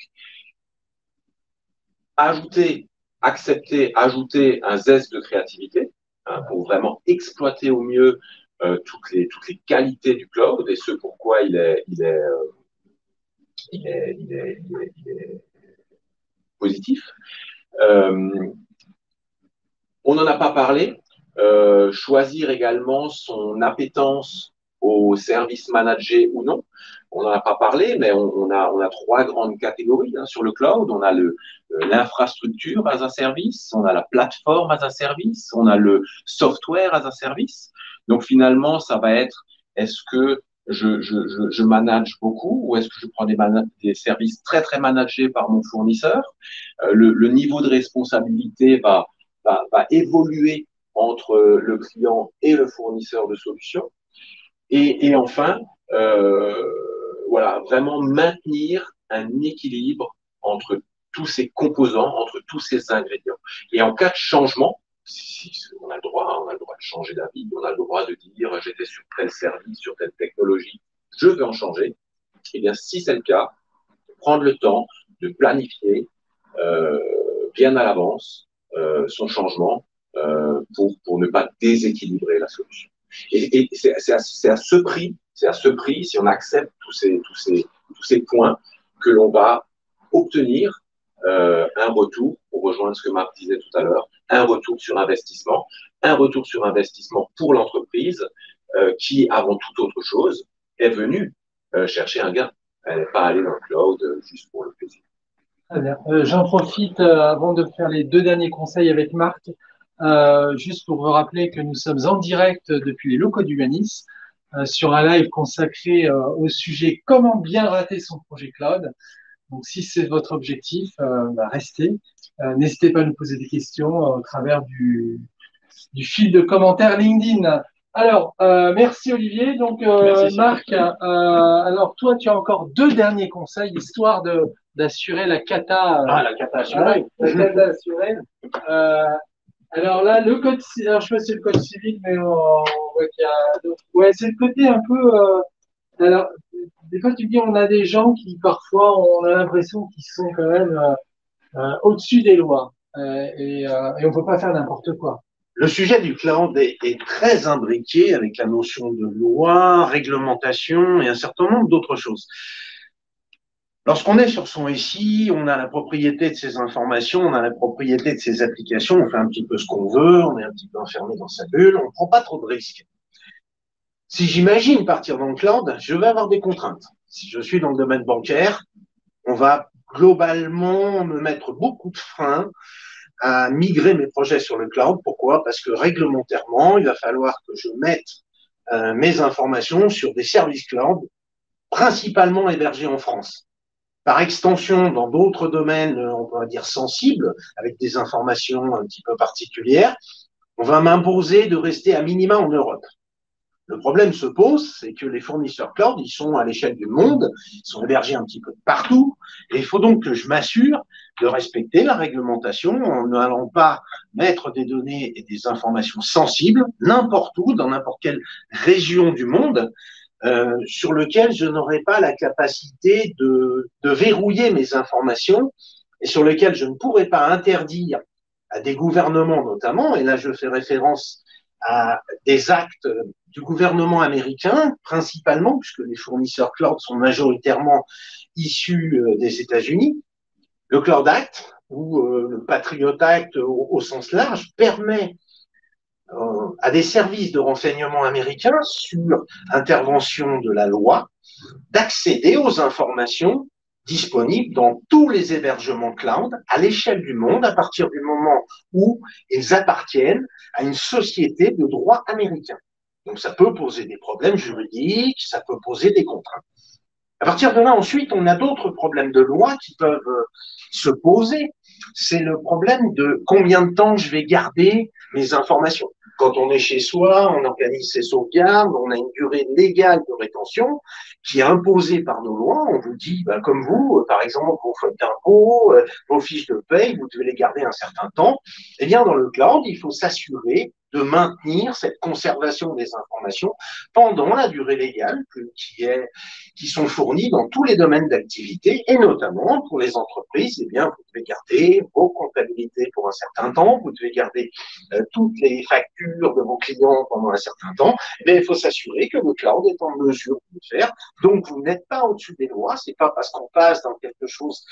Speaker 3: Ajouter, accepter, ajouter un zeste de créativité hein, pour vraiment exploiter au mieux euh, toutes les toutes les qualités du cloud et ce pourquoi il est il est, euh, positif. Euh, on n'en a pas parlé. Euh, choisir également son appétence au service managé ou non. On n'en a pas parlé, mais on, a, on a trois grandes catégories hein, sur le cloud. On a le, l'infrastructure as a service, on a la plateforme as a service, on a le software as a service. Donc finalement, ça va être est-ce que je, manage beaucoup ou est-ce que je prends des, services très très managés par mon fournisseur? Euh, le, niveau de responsabilité va, évoluer entre le client et le fournisseur de solutions. Et, et enfin, euh, voilà, vraiment maintenir un équilibre entre tous ces composants, entre tous ces ingrédients. Et en cas de changement, si, on a le droit, changer d'avis, on a le droit de dire j'étais sur tel service, sur telle technologie, je veux en changer. Eh bien, si c'est le cas, prendre le temps de planifier euh, bien à l'avance euh, son changement euh, pour, pour ne pas déséquilibrer la solution. Et, et c'est à, à, ce prix, c'est à ce prix, si on accepte tous ces, tous ces, tous ces points, que l'on va obtenir euh, un retour, pour rejoindre ce que Marc disait tout à l'heure, un retour sur investissement, un retour sur investissement pour l'entreprise euh, qui, avant toute autre chose, est venue euh, chercher un gain. Elle n'est pas allée dans le cloud juste pour le plaisir.
Speaker 1: J'en profite avant de faire les deux derniers conseils avec Marc, juste pour vous rappeler que nous sommes en direct depuis les locaux du Manis sur un live consacré au sujet comment bien rater son projet cloud. Donc, si c'est votre objectif, euh, bah, restez. Euh, n'hésitez pas à nous poser des questions euh, au travers du, du fil de commentaires LinkedIn. Alors, merci Olivier. Donc, Marc, alors toi, tu as encore deux derniers conseils histoire de d'assurer la cata.
Speaker 2: ah, la cata assurée.
Speaker 1: la cata assurée. alors là, le code, alors je sais pas si c'est le code civil, mais on, voit qu'il y a. ouais, c'est le côté un peu. Alors, des fois, tu dis, on a des gens qui, parfois, on a l'impression qu'ils sont quand même euh, euh, au-dessus des lois. Euh, et, on ne peut pas faire n'importe quoi.
Speaker 2: Le sujet du cloud est, est, très imbriqué avec la notion de loi, réglementation et un certain nombre d'autres choses. Lorsqu'on est sur son SI, on a la propriété de ses informations, on a la propriété de ses applications, on fait un petit peu ce qu'on veut, on est un petit peu enfermé dans sa bulle, on ne prend pas trop de risques. Si j'imagine partir dans le cloud, je vais avoir des contraintes. Si je suis dans le domaine bancaire, on va globalement me mettre beaucoup de freins à migrer mes projets sur le cloud. Pourquoi? Parce que réglementairement, il va falloir que je mette euh, mes informations sur des services cloud, principalement hébergés en France. Par extension, dans d'autres domaines, on peut dire sensibles, avec des informations un petit peu particulières, on va m'imposer de rester à minima en Europe. Le problème se pose, c'est que les fournisseurs cloud, ils sont à l'échelle du monde, ils sont hébergés un petit peu partout, et il faut donc que je m'assure de respecter la réglementation en n'allant pas mettre des données et des informations sensibles n'importe où, dans n'importe quelle région du monde, euh, sur lequel je n'aurai pas la capacité de, de verrouiller mes informations et sur lequel je ne pourrai pas interdire à des gouvernements notamment, et là je fais référence à des actes du gouvernement américain, principalement, puisque les fournisseurs cloud sont majoritairement issus euh, des États-Unis. Le Cloud Act, ou euh, le Patriot Act au, sens large, permet euh, à des services de renseignement américains, sur intervention de la loi, d'accéder aux informations disponibles dans tous les hébergements cloud à l'échelle du monde à partir du moment où ils appartiennent à une société de droit américain. Donc ça peut poser des problèmes juridiques, ça peut poser des contraintes. À partir de là, ensuite, on a d'autres problèmes de loi qui peuvent euh, se poser. C'est le problème de combien de temps je vais garder mes informations. Quand on est chez soi, on organise ses sauvegardes, on a une durée légale de rétention qui est imposée par nos lois. On vous dit, bah, comme vous, euh, par exemple, vos feuilles d'impôt, euh, vos fiches de paye, vous devez les garder un certain temps. Eh bien, dans le cloud, il faut s'assurer de maintenir cette conservation des informations pendant la durée légale qui, est, qui sont fournies dans tous les domaines d'activité et notamment pour les entreprises, eh bien, vous devez garder vos comptabilités pour un certain temps, vous devez garder euh, toutes les factures de vos clients pendant un certain temps, mais il faut s'assurer que le cloud est en mesure de le faire. Donc, vous n'êtes pas au-dessus des lois, c'est pas parce qu'on passe dans quelque chose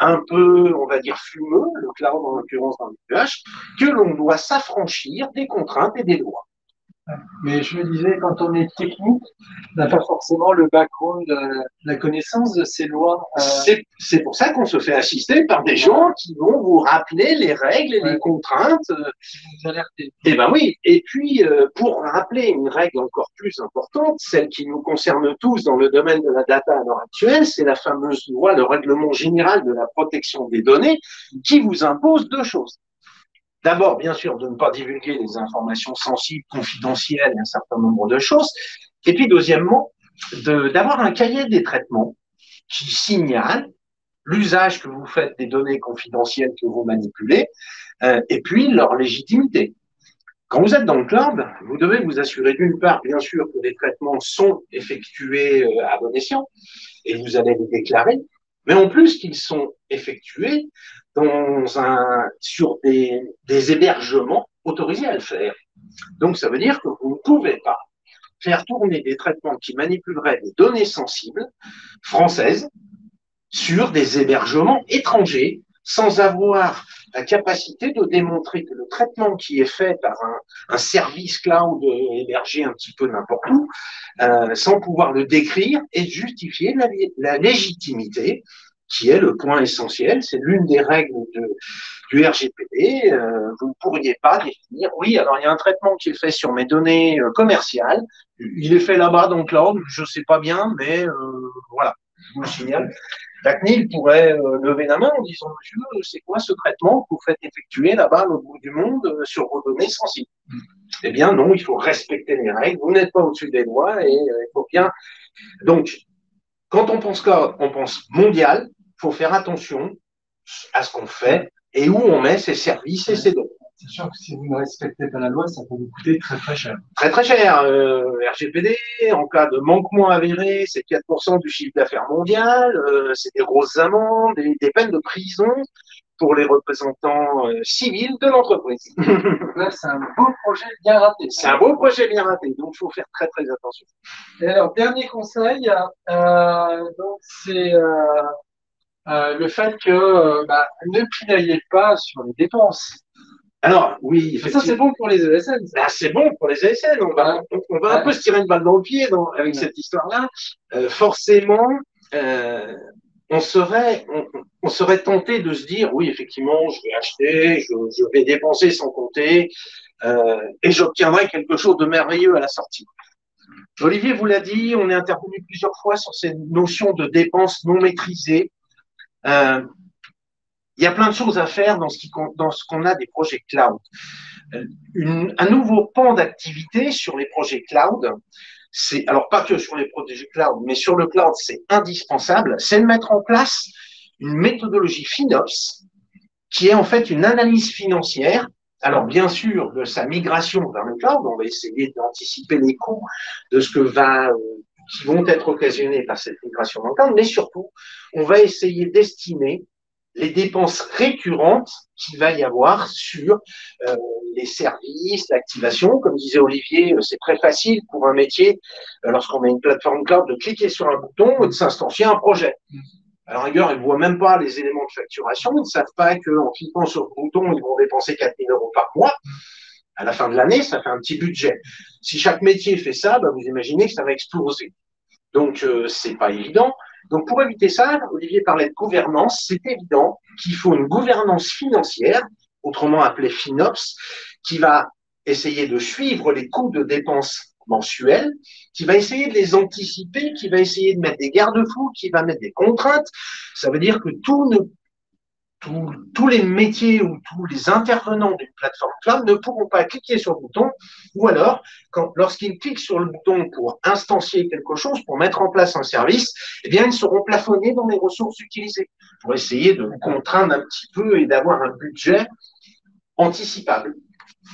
Speaker 2: un peu, on va dire, fumeux, le cloud en l'occurrence dans le nuage, que l'on doit s'affranchir des contraintes et des lois.
Speaker 1: Mais je me disais, quand on est technique, on n'a pas forcément le background, de la connaissance de ces lois.
Speaker 2: Euh. C'est pour ça qu'on se fait assister par des gens qui vont vous rappeler les règles et les contraintes. Vous alerter. Eh ben oui. Et puis, euh, pour rappeler une règle encore plus importante, celle qui nous concerne tous dans le domaine de la data à l'heure actuelle, c'est la fameuse loi, le règlement général de la protection des données, qui vous impose deux choses. D'abord, bien sûr, de ne pas divulguer les informations sensibles, confidentielles, un certain nombre de choses. Et puis, deuxièmement, d'avoir un cahier des traitements qui signale l'usage que vous faites des données confidentielles que vous manipulez, euh, et puis leur légitimité. Quand vous êtes dans le cloud, vous devez vous assurer d'une part, bien sûr, que les traitements sont effectués euh, à bon escient, et vous allez les déclarer, mais en plus qu'ils sont effectués sur des, hébergements autorisés à le faire. Donc, ça veut dire que vous ne pouvez pas faire tourner des traitements qui manipuleraient des données sensibles françaises sur des hébergements étrangers sans avoir la capacité de démontrer que le traitement qui est fait par un, service cloud hébergé un petit peu n'importe où, euh, sans pouvoir le décrire et justifier la légitimité qui est le point essentiel. C'est l'une des règles de, du RGPD. Euh, vous ne pourriez pas définir, oui, alors il y a un traitement qui est fait sur mes données euh, commerciales. Il est fait là-bas dans le cloud, je ne sais pas bien, mais euh, voilà, je vous le signale. La CNIL pourrait lever la main en disant, monsieur, c'est quoi ce traitement que vous faites effectuer là-bas au bout du monde sur vos données sensibles? Eh bien, non, il faut respecter les règles. Vous n'êtes pas au-dessus des lois et il faut bien. Donc, quand on pense cloud, on pense mondial, faut faire attention à ce qu'on fait et où on met ses services et ses données.
Speaker 1: C'est sûr que si vous ne respectez pas la loi, ça peut vous coûter très très cher.
Speaker 2: Très très cher. Euh, RGPD, en cas de manquement avéré, c'est 4% du chiffre d'affaires mondial, euh, c'est des grosses amendes, des, des, peines de prison pour les représentants euh, civils de l'entreprise.
Speaker 1: c'est un beau projet bien raté.
Speaker 2: C'est un beau projet bien raté, donc il faut faire très très attention.
Speaker 1: Et alors, dernier conseil, donc c'est euh, le fait que euh, bah, ne pinaillez pas sur les dépenses.
Speaker 2: Alors, oui,
Speaker 1: ça c'est bon pour les ESN.
Speaker 2: Ah, c'est bon pour les ESN. On va, on, on va un peu se tirer une balle dans le pied dans, avec cette histoire-là. Euh, forcément, euh, on serait, on, on, serait tenté de se dire, oui, effectivement, je vais acheter, je, je vais dépenser sans compter, euh, et j'obtiendrai quelque chose de merveilleux à la sortie. Olivier vous l'a dit, on est intervenu plusieurs fois sur ces notions de dépenses non maîtrisées. Euh, il y a plein de choses à faire dans ce qu'on a des projets cloud. Euh, un nouveau pan d'activité sur les projets cloud, c'est alors pas que sur les projets cloud, mais sur le cloud, c'est indispensable, c'est de mettre en place une méthodologie FinOps qui est en fait une analyse financière. Alors bien sûr de sa migration vers le cloud, on va essayer d'anticiper les coûts de ce que va qui vont être occasionnés par cette migration dans le cloud, mais surtout on va essayer d'estimer les dépenses récurrentes qu'il va y avoir sur euh, les services, l'activation. Comme disait Olivier, c'est très facile pour un métier, euh, lorsqu'on a une plateforme cloud, de cliquer sur un bouton et de s'instancier un projet. La rigueur, ils ne voient même pas les éléments de facturation. Ils ne savent pas qu'en cliquant sur le bouton, ils vont dépenser 4 000 euros par mois. À la fin de l'année, ça fait un petit budget. Si chaque métier fait ça, bah, vous imaginez que ça va exploser. Donc, euh, c'est pas évident. Donc, pour éviter ça, Olivier parlait de gouvernance. C'est évident qu'il faut une gouvernance financière, autrement appelée FinOps, qui va essayer de suivre les coûts de dépenses mensuels, qui va essayer de les anticiper, qui va essayer de mettre des garde-fous, qui va mettre des contraintes. Ça veut dire que tout ne tous, les métiers ou tous les intervenants d'une plateforme cloud ne pourront pas cliquer sur le bouton ou alors, lorsqu'ils cliquent sur le bouton pour instancier quelque chose, pour mettre en place un service, eh bien, ils seront plafonnés dans les ressources utilisées pour essayer de contraindre un petit peu et d'avoir un budget anticipable.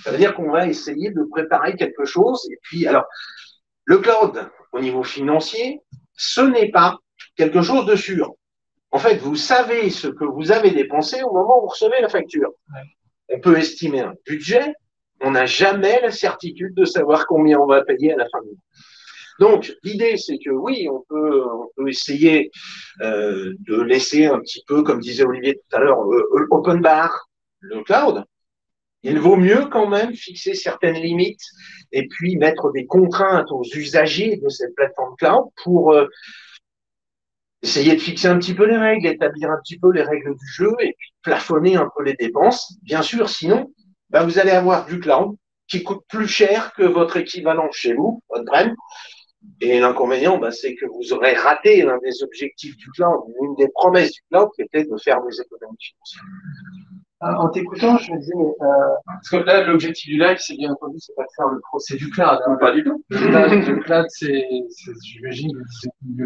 Speaker 2: Ça veut dire qu'on va essayer de préparer quelque chose. Et puis, alors, le cloud, au niveau financier, ce n'est pas quelque chose de sûr. En fait, vous savez ce que vous avez dépensé au moment où vous recevez la facture. Ouais. On peut estimer un budget, on n'a jamais la certitude de savoir combien on va payer à la fin du mois. Donc, l'idée, c'est que oui, on peut, on peut essayer euh, de laisser un petit peu, comme disait Olivier tout à l'heure, euh, open bar le cloud. Il vaut mieux quand même fixer certaines limites et puis mettre des contraintes aux usagers de cette plateforme cloud pour euh, essayer de fixer un petit peu les règles, établir un petit peu les règles du jeu et plafonner un peu les dépenses. Bien sûr, sinon, bah, vous allez avoir du cloud qui coûte plus cher que votre équivalent chez vous, on-prem. Et l'inconvénient, bah, c'est que vous aurez raté l'un des objectifs du cloud, une des promesses du cloud qui était de faire des économies financières.
Speaker 1: Euh, en t'écoutant, je me disais, mais, euh, parce que là, l'objectif du live, c'est bien entendu, c'est pas de faire le procès du cloud. Hein.
Speaker 3: Pas du tout.
Speaker 1: Le cloud, le cloud c'est, c'est- j'imagine,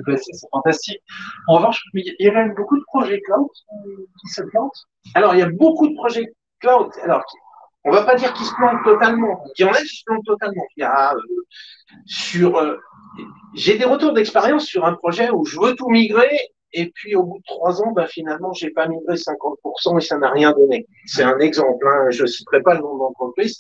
Speaker 1: placé, c'est fantastique. En revanche, il y a même beaucoup de projets cloud qui- qui se plantent.
Speaker 2: Alors, il y a beaucoup de projets cloud. Alors, on va pas dire qu'ils se plantent totalement. Il y en a qui se plantent totalement. Il y a euh, sur, euh, j'ai des retours d'expérience sur un projet où je veux tout migrer et puis au bout de trois ans, bah, finalement, j'ai pas migré 50% et ça n'a rien donné. C'est un exemple. Hein. Je citerai pas le nom d'entreprise.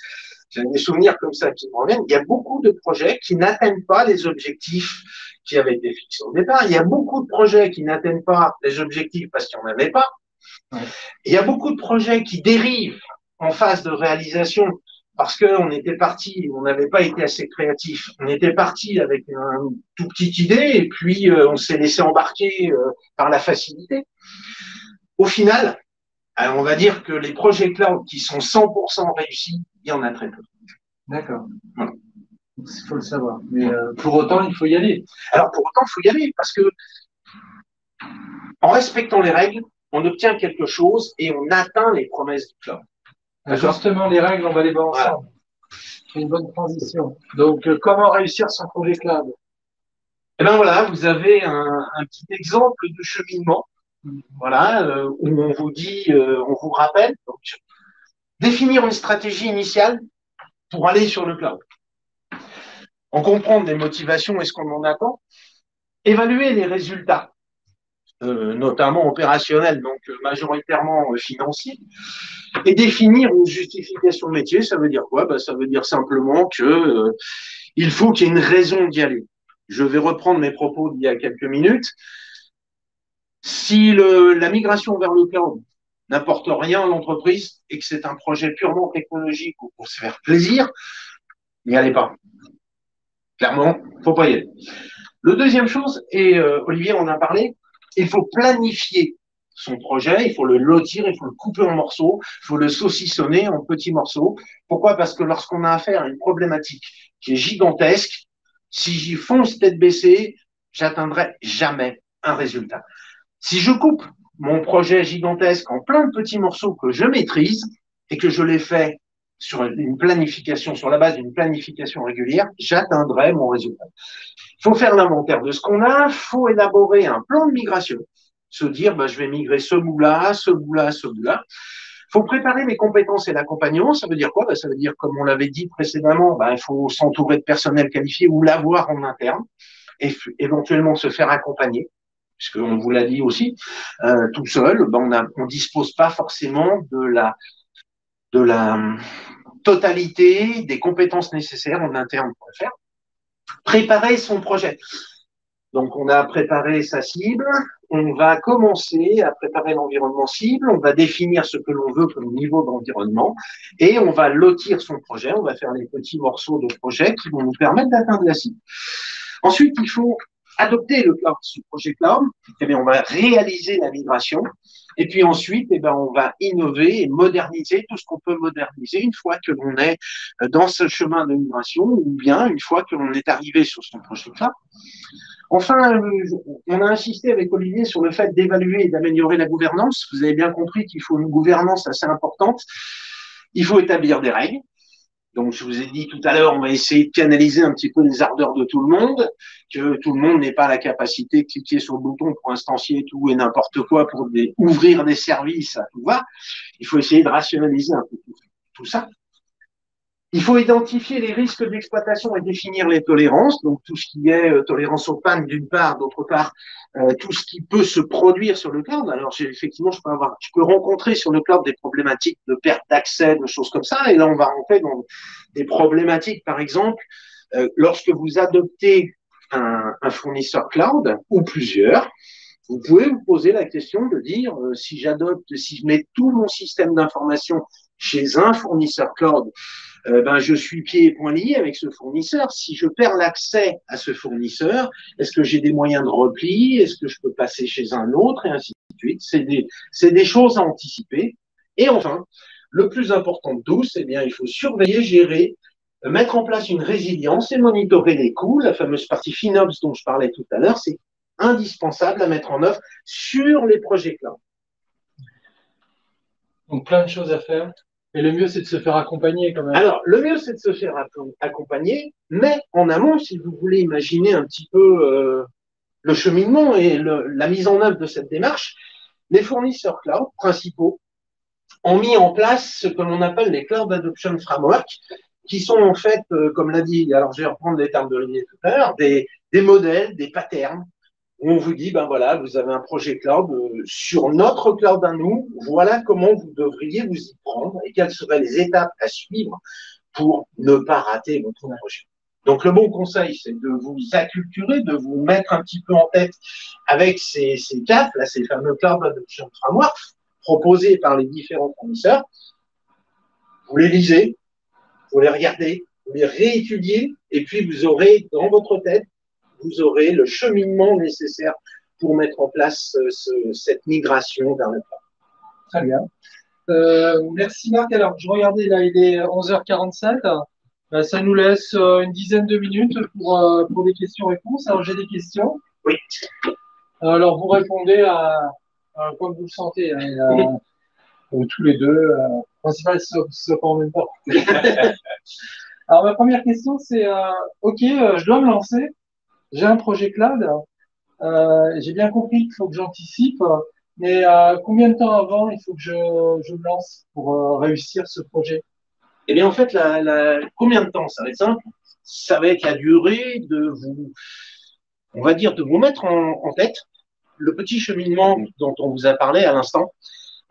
Speaker 2: J'ai des souvenirs comme ça qui me reviennent. Il y a beaucoup de projets qui n'atteignent pas les objectifs qui avaient été fixés au départ. Il y a beaucoup de projets qui n'atteignent pas les objectifs parce qu'il n'y en avait pas. Il y a beaucoup de projets qui dérivent en phase de réalisation parce qu'on était parti, on n'avait pas été assez créatif. On était parti avec une toute petite idée et puis euh, on s'est laissé embarquer euh, par la facilité. Au final, euh, on va dire que les projets cloud qui sont 100% réussis, il y en a très peu.
Speaker 1: D'accord.
Speaker 2: Voilà.
Speaker 1: Il faut le savoir. Mais euh, pour autant, il faut y aller.
Speaker 2: Alors pour autant, il faut y aller parce que en respectant les règles, on obtient quelque chose et on atteint les promesses du cloud. D'accord.
Speaker 1: Justement, les règles, on va les voir
Speaker 2: Voilà.
Speaker 1: ensemble. C'est une bonne transition. Donc, euh, comment réussir son projet cloud
Speaker 2: Et ben voilà, vous avez un, un petit exemple de cheminement, voilà, euh, où on vous dit, euh, on vous rappelle, donc, définir une stratégie initiale pour aller sur le cloud. En comprendre les motivations et ce qu'on en attend, évaluer les résultats, euh, notamment opérationnels, donc euh, majoritairement euh, financiers, et définir une justification métier. Ça veut dire quoi? Ben, Ça veut dire simplement que euh, il faut qu'il y ait une raison d'y aller. Je vais reprendre mes propos d'il y a quelques minutes. Si le, la migration vers le cloud n'apporte rien à l'entreprise et que c'est un projet purement technologique ou pour se faire plaisir, n'y allez pas. Clairement, faut pas y aller. Le deuxième chose, et euh, Olivier en a parlé, il faut planifier son projet, il faut le lotir, il faut le couper en morceaux, il faut le saucissonner en petits morceaux. Pourquoi? Parce que lorsqu'on a affaire à une problématique qui est gigantesque, si j'y fonce tête baissée, j'atteindrai jamais un résultat. Si je coupe mon projet gigantesque en plein de petits morceaux que je maîtrise et que je les fais sur une planification, sur la base d'une planification régulière, j'atteindrai mon résultat. Il faut faire l'inventaire de ce qu'on a, faut élaborer un plan de migration, se dire bah, je vais migrer ce bout-là, ce bout-là, ce bout-là. Faut préparer les compétences et l'accompagnement. Ça veut dire quoi? Bah, Ça veut dire, comme on l'avait dit précédemment, bah, il faut s'entourer de personnel qualifié ou l'avoir en interne et éventuellement se faire accompagner puisqu'on vous l'a dit aussi, euh, tout seul, ben on ne dispose pas forcément de la, de la totalité des compétences nécessaires en interne pour le faire. Préparer son projet. Donc, on a préparé sa cible, on va commencer à préparer l'environnement cible, on va définir ce que l'on veut comme niveau d'environnement et on va lotir son projet, on va faire les petits morceaux de projet qui vont nous permettre d'atteindre la cible. Ensuite, il faut adopter le ce projet cloud, eh bien, on va réaliser la migration. Et puis ensuite, eh bien, on va innover et moderniser tout ce qu'on peut moderniser une fois que l'on est dans ce chemin de migration ou bien une fois que l'on est arrivé sur son projet cloud. Enfin, on a insisté avec Olivier sur le fait d'évaluer et d'améliorer la gouvernance. Vous avez bien compris qu'il faut une gouvernance assez importante. Il faut établir des règles. Donc, je vous ai dit tout à l'heure, on va essayer de canaliser un petit peu les ardeurs de tout le monde, que tout le monde n'ait pas la capacité de cliquer sur le bouton pour instancier tout et n'importe quoi pour ouvrir des services tout va. Il faut essayer de rationaliser un peu tout ça. Il faut identifier les risques d'exploitation et définir les tolérances, donc tout ce qui est euh, tolérance aux pannes d'une part, d'autre part euh, tout ce qui peut se produire sur le cloud. Alors effectivement, je peux rencontrer sur le cloud des problématiques de perte d'accès, de choses comme ça, et là on va rentrer dans des problématiques, par exemple, euh, lorsque vous adoptez un, fournisseur cloud ou plusieurs, vous pouvez vous poser la question de dire si j'adopte, si je mets tout mon système d'information chez un fournisseur cloud, euh, ben je suis pieds et poings liés avec ce fournisseur. Si je perds l'accès à ce fournisseur, est-ce que j'ai des moyens de repli? Est-ce que je peux passer chez un autre? Et ainsi de suite C'est des, des choses à anticiper. Et enfin, le plus important de tous, eh bien, il faut surveiller, gérer, mettre en place une résilience et monitorer les coûts. La fameuse partie FinOps dont je parlais tout à l'heure, c'est indispensable à mettre en œuvre sur les projets cloud.
Speaker 1: Donc plein de choses à faire. Et le mieux, c'est de se faire accompagner quand même.
Speaker 2: Alors, le mieux, c'est de se faire accompagner, mais en amont, si vous voulez imaginer un petit peu euh, le cheminement et le, la mise en œuvre de cette démarche, les fournisseurs cloud principaux ont mis en place ce que l'on appelle les Cloud Adoption Framework, qui sont en fait, euh, comme l'a dit, alors je vais reprendre les termes de Olivier tout à l'heure, des, des modèles, des patterns, on vous dit, ben voilà, vous avez un projet cloud euh, sur notre cloud à nous, voilà comment vous devriez vous y prendre et quelles seraient les étapes à suivre pour ne pas rater votre projet. Donc le bon conseil, c'est de vous acculturer, de vous mettre un petit peu en tête avec ces, ces CAF, là, ces fameux Cloud Adoption Framework, proposés par les différents fournisseurs. Vous les lisez, vous les regardez, vous les réétudiez, et puis vous aurez dans votre tête vous aurez le cheminement nécessaire pour mettre en place euh, ce, cette migration vers le cloud.
Speaker 1: Très bien. Euh, merci Marc. Alors, je regardais là, il est 11h47. Ben, ça nous laisse euh, une dizaine de minutes pour, euh, pour des questions-réponses. Alors, j'ai des questions.
Speaker 2: Oui.
Speaker 1: Alors, vous répondez à, à comme vous le sentez. Hein, euh, tous les deux. Principal, ce en même temps. Alors, ma première question, c'est OK, je dois me lancer j'ai un projet cloud, euh, j'ai bien compris qu'il faut que j'anticipe, mais euh, combien de temps avant il faut que je, je me lance pour euh, réussir ce projet?
Speaker 2: Eh bien, en fait, combien de temps? Ça va être simple. Ça va être la durée de vous, on va dire, de vous mettre en, tête le petit cheminement dont on vous a parlé à l'instant.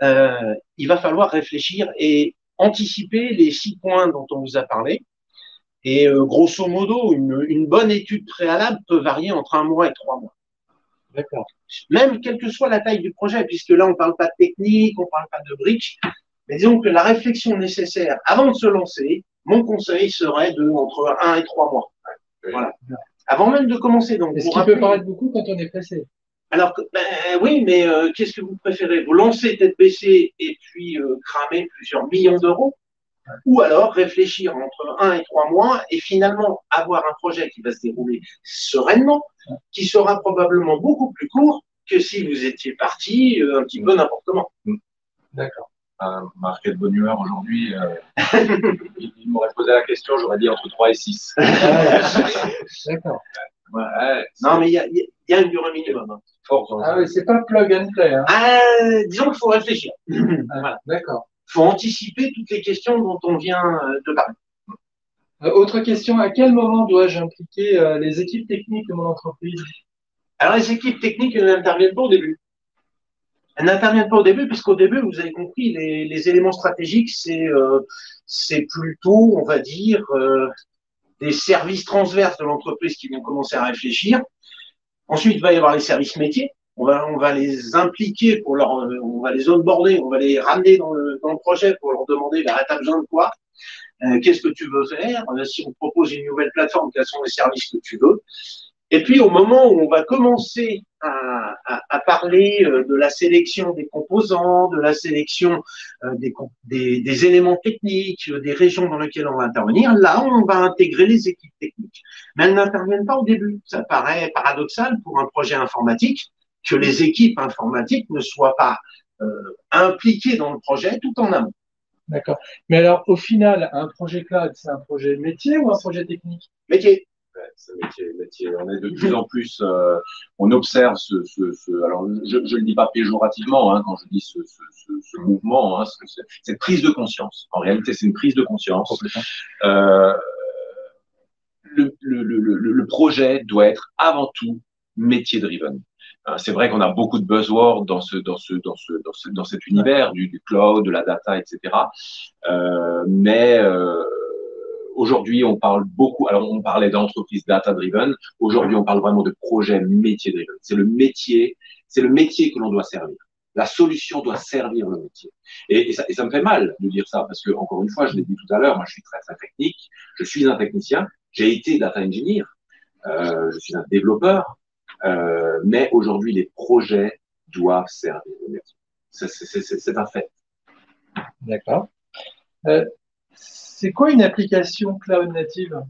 Speaker 2: Il va falloir réfléchir et anticiper les six points dont on vous a parlé. Et euh, grosso modo, une, une, bonne étude préalable peut varier entre un mois et trois mois.
Speaker 1: D'accord.
Speaker 2: Même quelle que soit la taille du projet, puisque là, on ne parle pas de technique, on ne parle pas de briques. Mais disons que la réflexion nécessaire avant de se lancer, mon conseil serait de entre un et trois mois. Voilà. Avant même de commencer. Donc,
Speaker 1: ce qui peut paraître beaucoup quand on est pressé?
Speaker 2: Alors, ben, oui, mais euh, qu'est-ce que vous préférez? Vous lancer tête baissée et puis euh, cramer plusieurs millions d'euros? Ou alors réfléchir entre un et trois mois et finalement avoir un projet qui va se dérouler sereinement, qui sera probablement beaucoup plus court que si vous étiez parti euh, un petit peu n'importe comment.
Speaker 3: D'accord. Euh, Marc est de bonne humeur aujourd'hui. Euh, il, il m'aurait posé la question, j'aurais dit entre 3 et 6.
Speaker 1: D'accord.
Speaker 2: Ouais, non, mais il y a, y a, une durée minimum. Hein.
Speaker 1: Force, ah oui, c'est pas plug and play. Hein.
Speaker 2: Ah, disons qu'il faut réfléchir.
Speaker 1: voilà. D'accord
Speaker 2: faut anticiper toutes les questions dont on vient euh, de parler.
Speaker 1: Euh, autre question, à quel moment dois-je impliquer euh, les équipes techniques de mon entreprise?
Speaker 2: Alors les équipes techniques elles n'interviennent pas au début. Elles n'interviennent pas au début puisqu'au début, vous avez compris, les, les éléments stratégiques, c'est euh, c'est plutôt, on va dire, euh, des services transverses de l'entreprise qui vont commencer à réfléchir. Ensuite, il va y avoir les services métiers on va, les impliquer pour leur, on va les onboarder, on va les ramener dans le, projet pour leur demander, bah, t'as besoin de quoi? Euh, qu'est-ce que tu veux faire? Euh, si on propose une nouvelle plateforme, quels sont les services que tu veux? Et puis, au moment où on va commencer à, parler euh, de la sélection des composants, de la sélection des, éléments techniques, des régions dans lesquelles on va intervenir, là, on va intégrer les équipes techniques. Mais elles n'interviennent pas au début. Ça paraît paradoxal pour un projet informatique que les équipes informatiques ne soient pas euh, impliquées dans le projet tout en amont.
Speaker 1: D'accord. Mais alors, au final, un projet cloud, c'est un projet métier ou un projet technique?
Speaker 2: Métier.
Speaker 3: Ouais, c'est métier, métier. On est de plus en plus, euh, on observe ce, ce, ce alors je ne le dis pas péjorativement hein, quand je dis ce, ce, ce mouvement, hein, cette prise de conscience. En réalité, c'est une prise de conscience. Euh, le, le, le, le, projet doit être avant tout métier driven. C'est vrai qu'on a beaucoup de buzzwords dans ce dans ce dans ce dans, ce, dans cet univers du, cloud, de la data, etc. Euh, mais euh, aujourd'hui, on parle beaucoup. Alors, on parlait d'entreprise data-driven. Aujourd'hui, on parle vraiment de projet métier-driven. C'est le métier, c'est le métier que l'on doit servir. La solution doit servir le métier. Et, ça, et, ça, me fait mal de dire ça parce que, encore une fois, je l'ai dit tout à l'heure, moi, je suis très très technique. Je suis un technicien. J'ai été data engineer. Euh, je suis un développeur. Euh, mais aujourd'hui, les projets doivent servir le métier. C'est un fait.
Speaker 1: D'accord. Euh, c'est quoi une application cloud native?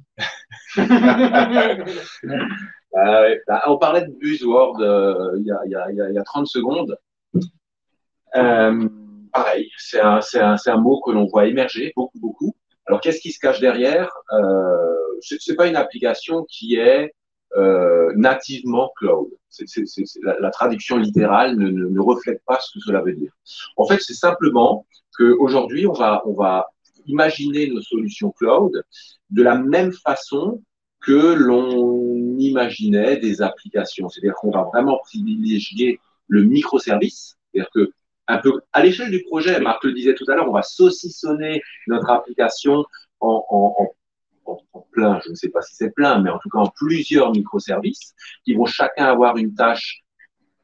Speaker 3: Ah bah, On parlait de buzzword euh, il, y a, il, y a, il, y a, 30 secondes. Pareil, c'est un, un, un, mot que l'on voit émerger beaucoup, beaucoup. Alors, qu'est-ce qui se cache derrière? Ce n'est pas une application qui est euh, nativement cloud. La, traduction littérale ne, reflète pas ce que cela veut dire. En fait, c'est simplement qu'aujourd'hui, on va, on va imaginer nos solutions cloud de la même façon que l'on imaginait des applications. C'est-à-dire qu'on va vraiment privilégier le microservice, c'est-à-dire que l'échelle du projet, Marc le disait tout à l'heure, on va saucissonner notre application en, en, plein, je ne sais pas si c'est plein, mais en tout cas en plusieurs microservices qui vont chacun avoir une tâche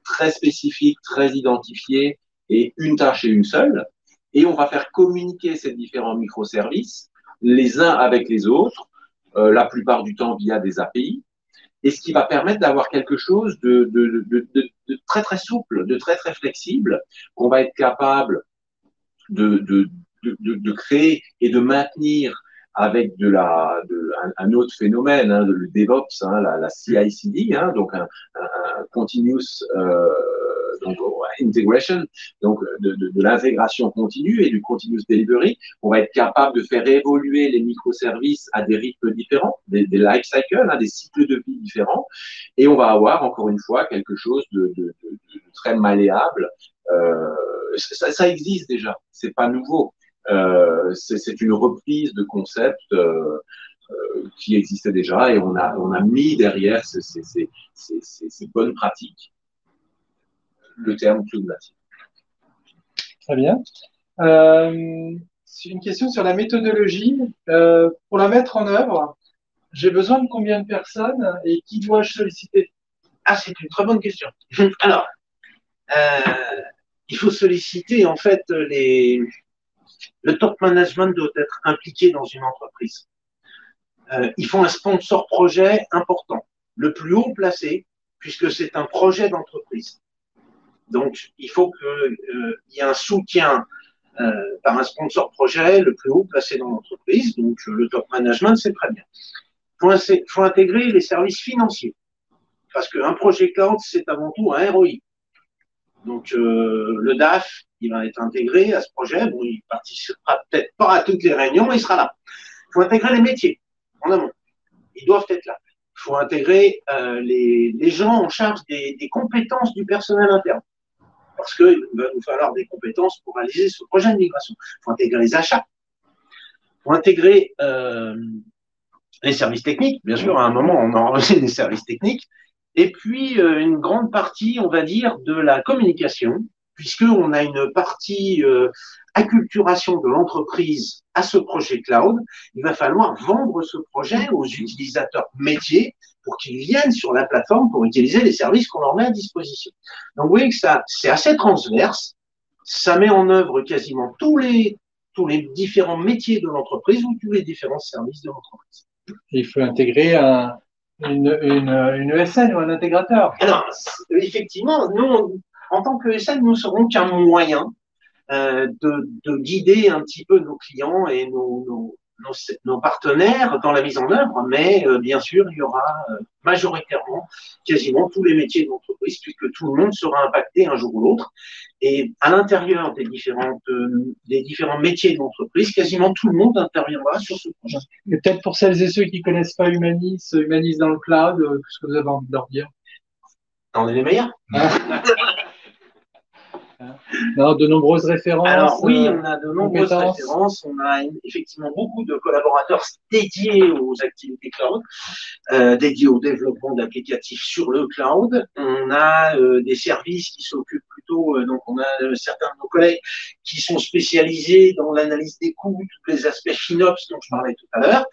Speaker 3: très spécifique, très identifiée et une tâche et une seule. Et on va faire communiquer ces différents microservices les uns avec les autres, euh, la plupart du temps via des API, et ce qui va permettre d'avoir quelque chose de, très très souple, de très très flexible, qu'on va être capable de, de, créer et de maintenir avec de la, de, un, autre phénomène, hein, le DevOps, hein, la, la CI/CD, hein, donc un, un continuous euh, donc integration, donc de, de, de l'intégration continue et du continuous delivery. On va être capable de faire évoluer les microservices à des rythmes différents, des, des life cycles, hein, des cycles de vie différents, et on va avoir encore une fois quelque chose de, de très malléable. Euh, ça, ça, existe déjà, c'est pas nouveau. Euh, c'est une reprise de concept euh, euh, qui existait déjà et on a, on a mis derrière ces, ces, ces, ces bonnes pratiques le terme cloud native.
Speaker 1: Très bien. Euh, une question sur la méthodologie. Euh, pour la mettre en œuvre, j'ai besoin de combien de personnes et qui dois-je solliciter?
Speaker 2: Ah, c'est une très bonne question. Alors, euh, il faut solliciter en fait les. Le top management doit être impliqué dans une entreprise. Euh, il faut un sponsor projet important, le plus haut placé, puisque c'est un projet d'entreprise. Donc, il faut qu'il euh, y ait un soutien euh, par un sponsor projet le plus haut placé dans l'entreprise. Donc, euh, le top management, c'est très bien. Il faut, faut, intégrer les services financiers. Parce qu'un projet cloud, c'est avant tout un ROI. Donc, le DAF, il va être intégré à ce projet. Bon, il participera peut-être pas à toutes les réunions, mais il sera là. Il faut intégrer les métiers en amont. Ils doivent être là. Il faut intégrer euh, les, gens en charge des, des compétences du personnel interne parce qu'il va nous falloir des compétences pour réaliser ce projet de migration. Il faut intégrer les achats, il faut intégrer euh, les services techniques. Bien sûr, à un moment, on a enregistré des services techniques. Et puis, euh, une grande partie, on va dire, de la communication, puisqu'on a une partie euh, acculturation de l'entreprise à ce projet cloud, il va falloir vendre ce projet aux utilisateurs métiers pour qu'ils viennent sur la plateforme pour utiliser les services qu'on leur met à disposition. Donc, vous voyez que ça, c'est assez transverse. Ça met en œuvre quasiment tous les, tous les différents métiers de l'entreprise ou tous les différents services de l'entreprise.
Speaker 1: Il faut intégrer un, une, une, une ESN ou un intégrateur.
Speaker 2: Alors, effectivement, nous, en tant que ESN, nous serons qu'un moyen euh, de, de, guider un petit peu nos clients et nos, nos, nos, nos partenaires dans la mise en œuvre, mais euh, bien sûr, il y aura euh, majoritairement quasiment tous les métiers d'entreprise, puisque tout le monde sera impacté un jour ou l'autre. Et à l'intérieur des, différentes, euh, des différents métiers d'entreprise, quasiment tout le monde interviendra sur ce projet.
Speaker 1: Et peut-être pour celles et ceux qui connaissent pas Humanis, Humanis dans le cloud, qu'est-ce que vous avez envie de leur dire?
Speaker 2: On est les meilleurs?
Speaker 1: Non, de nombreuses références.
Speaker 2: Alors oui, on a de nombreuses références. On a effectivement beaucoup de collaborateurs dédiés aux activités cloud, euh, dédiés au développement d'applicatifs sur le cloud. On a euh, des services qui s'occupent plutôt plutôt, donc on a certains de nos collègues qui sont spécialisés dans l'analyse des coûts, tous les aspects FinOps dont je parlais tout à l'heure.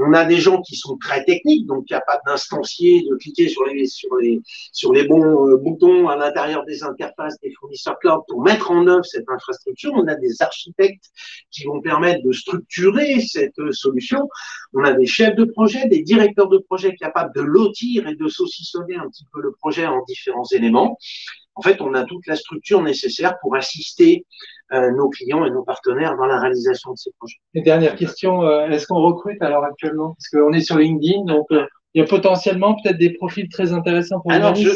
Speaker 2: On a des gens qui sont très techniques, donc pas d'instancier, de cliquer sur les, sur les, sur les bons boutons à l'intérieur des interfaces des fournisseurs cloud pour mettre en œuvre cette infrastructure. On a des architectes qui vont permettre de structurer cette solution. On a des chefs de projet, des directeurs de projet capables de lotir et de saucissonner un petit peu le projet en différents éléments. En fait, on a toute la structure nécessaire pour assister euh, nos clients et nos partenaires dans la réalisation de ces projets.
Speaker 1: Et dernière question, euh, est-ce qu'on recrute alors actuellement? Parce qu'on est sur LinkedIn, donc euh, il y a potentiellement peut-être des profils très intéressants pour
Speaker 2: alors, je,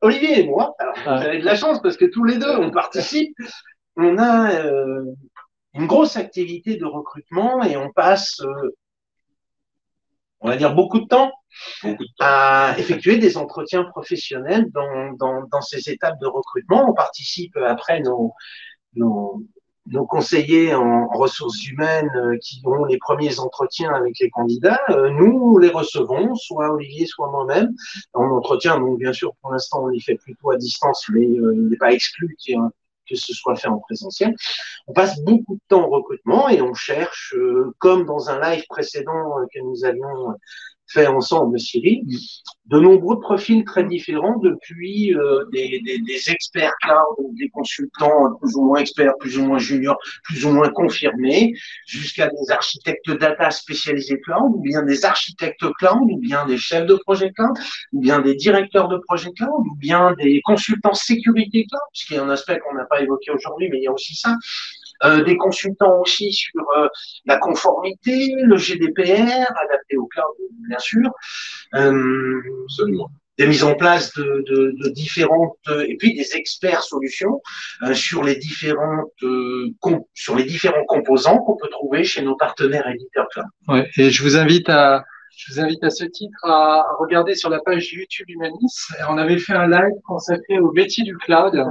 Speaker 2: Olivier et moi, alors, vous avez de la chance parce que tous les deux, on participe. On a une grosse activité de recrutement et on passe, on va dire, beaucoup de temps à effectuer des entretiens professionnels dans, dans, dans, ces étapes de recrutement. On participe après nos, nos, conseillers en ressources humaines euh, qui ont les premiers entretiens avec les candidats. Euh, nous les recevons, soit Olivier, soit moi-même. En entretien, donc bien sûr, pour l'instant, on les fait plutôt à distance, mais euh, il n'est pas exclu que ce soit fait en présentiel. On passe beaucoup de temps au recrutement et on cherche, comme dans un live précédent que nous avions fait ensemble, Cyril, de nombreux profils très différents, depuis euh, des, des, des, experts cloud, des consultants plus ou moins experts, plus ou moins juniors, plus ou moins confirmés, jusqu'à des architectes data spécialisés cloud, ou bien des architectes cloud, ou bien des chefs de projet cloud, ou bien des directeurs de projet cloud, ou bien des consultants sécurité cloud, ce qui est un aspect qu'on n'a pas évoqué aujourd'hui, mais il y a aussi ça. Euh, des consultants aussi sur euh, la conformité, le GDPR, adapté au cloud, bien sûr. Euh, des mises en place de, de, de, différentes et puis des experts solutions euh, sur les différentes sur les différents composants qu'on peut trouver chez nos partenaires éditeurs cloud.
Speaker 1: Ouais, et je vous invite à je vous invite à ce titre à regarder sur la page YouTube Humanis. On avait fait un live consacré au métier du cloud.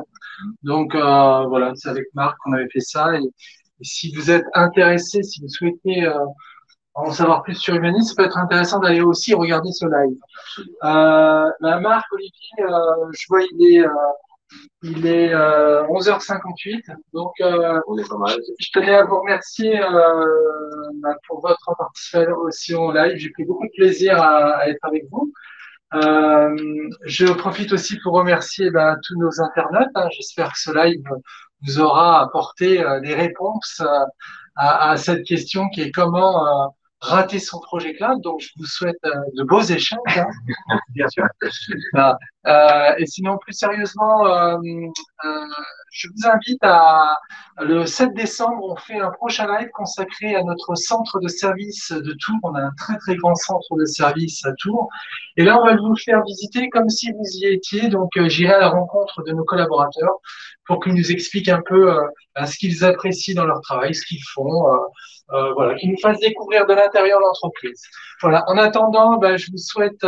Speaker 1: Donc euh, voilà, c'est avec Marc qu'on avait fait ça. Et, si vous êtes intéressé, si vous souhaitez euh, en savoir plus sur Humanis, ça peut être intéressant d'aller aussi regarder ce live. Euh, bah, Marc, Olivier, euh, je vois il est euh, il est 11h58, euh, donc euh, Je, tenais à vous remercier euh, pour votre participation au live. J'ai pris beaucoup de plaisir à, être avec vous. je profite aussi pour remercier bah, tous nos internautes. Hein. J'espère que ce live vous aura apporté des réponses à, à, cette question qui est comment rater son projet cloud. Donc, je vous souhaite euh, de beaux échanges, hein, bien sûr. Euh, et sinon, plus sérieusement, euh, je vous invite à le 7 décembre, on fait un prochain live consacré à notre centre de service de Tours. On a un très très grand centre de service à Tours. Et là, on va vous faire visiter comme si vous y étiez. Donc, j'irai à la rencontre de nos collaborateurs pour qu'ils nous expliquent un peu ce qu'ils apprécient dans leur travail, ce qu'ils font, euh, euh, voilà, qu'ils nous fassent découvrir de l'intérieur l'entreprise. Voilà. En attendant, ben, je vous souhaite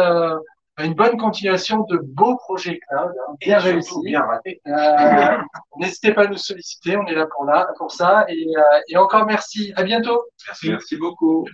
Speaker 1: une bonne continuation de beaux projets cloud, hein, bien réussis. Bien euh, N'hésitez pas à nous solliciter, on est là pour, là, pour ça. Et, et encore merci. À bientôt.
Speaker 3: Merci, merci beaucoup.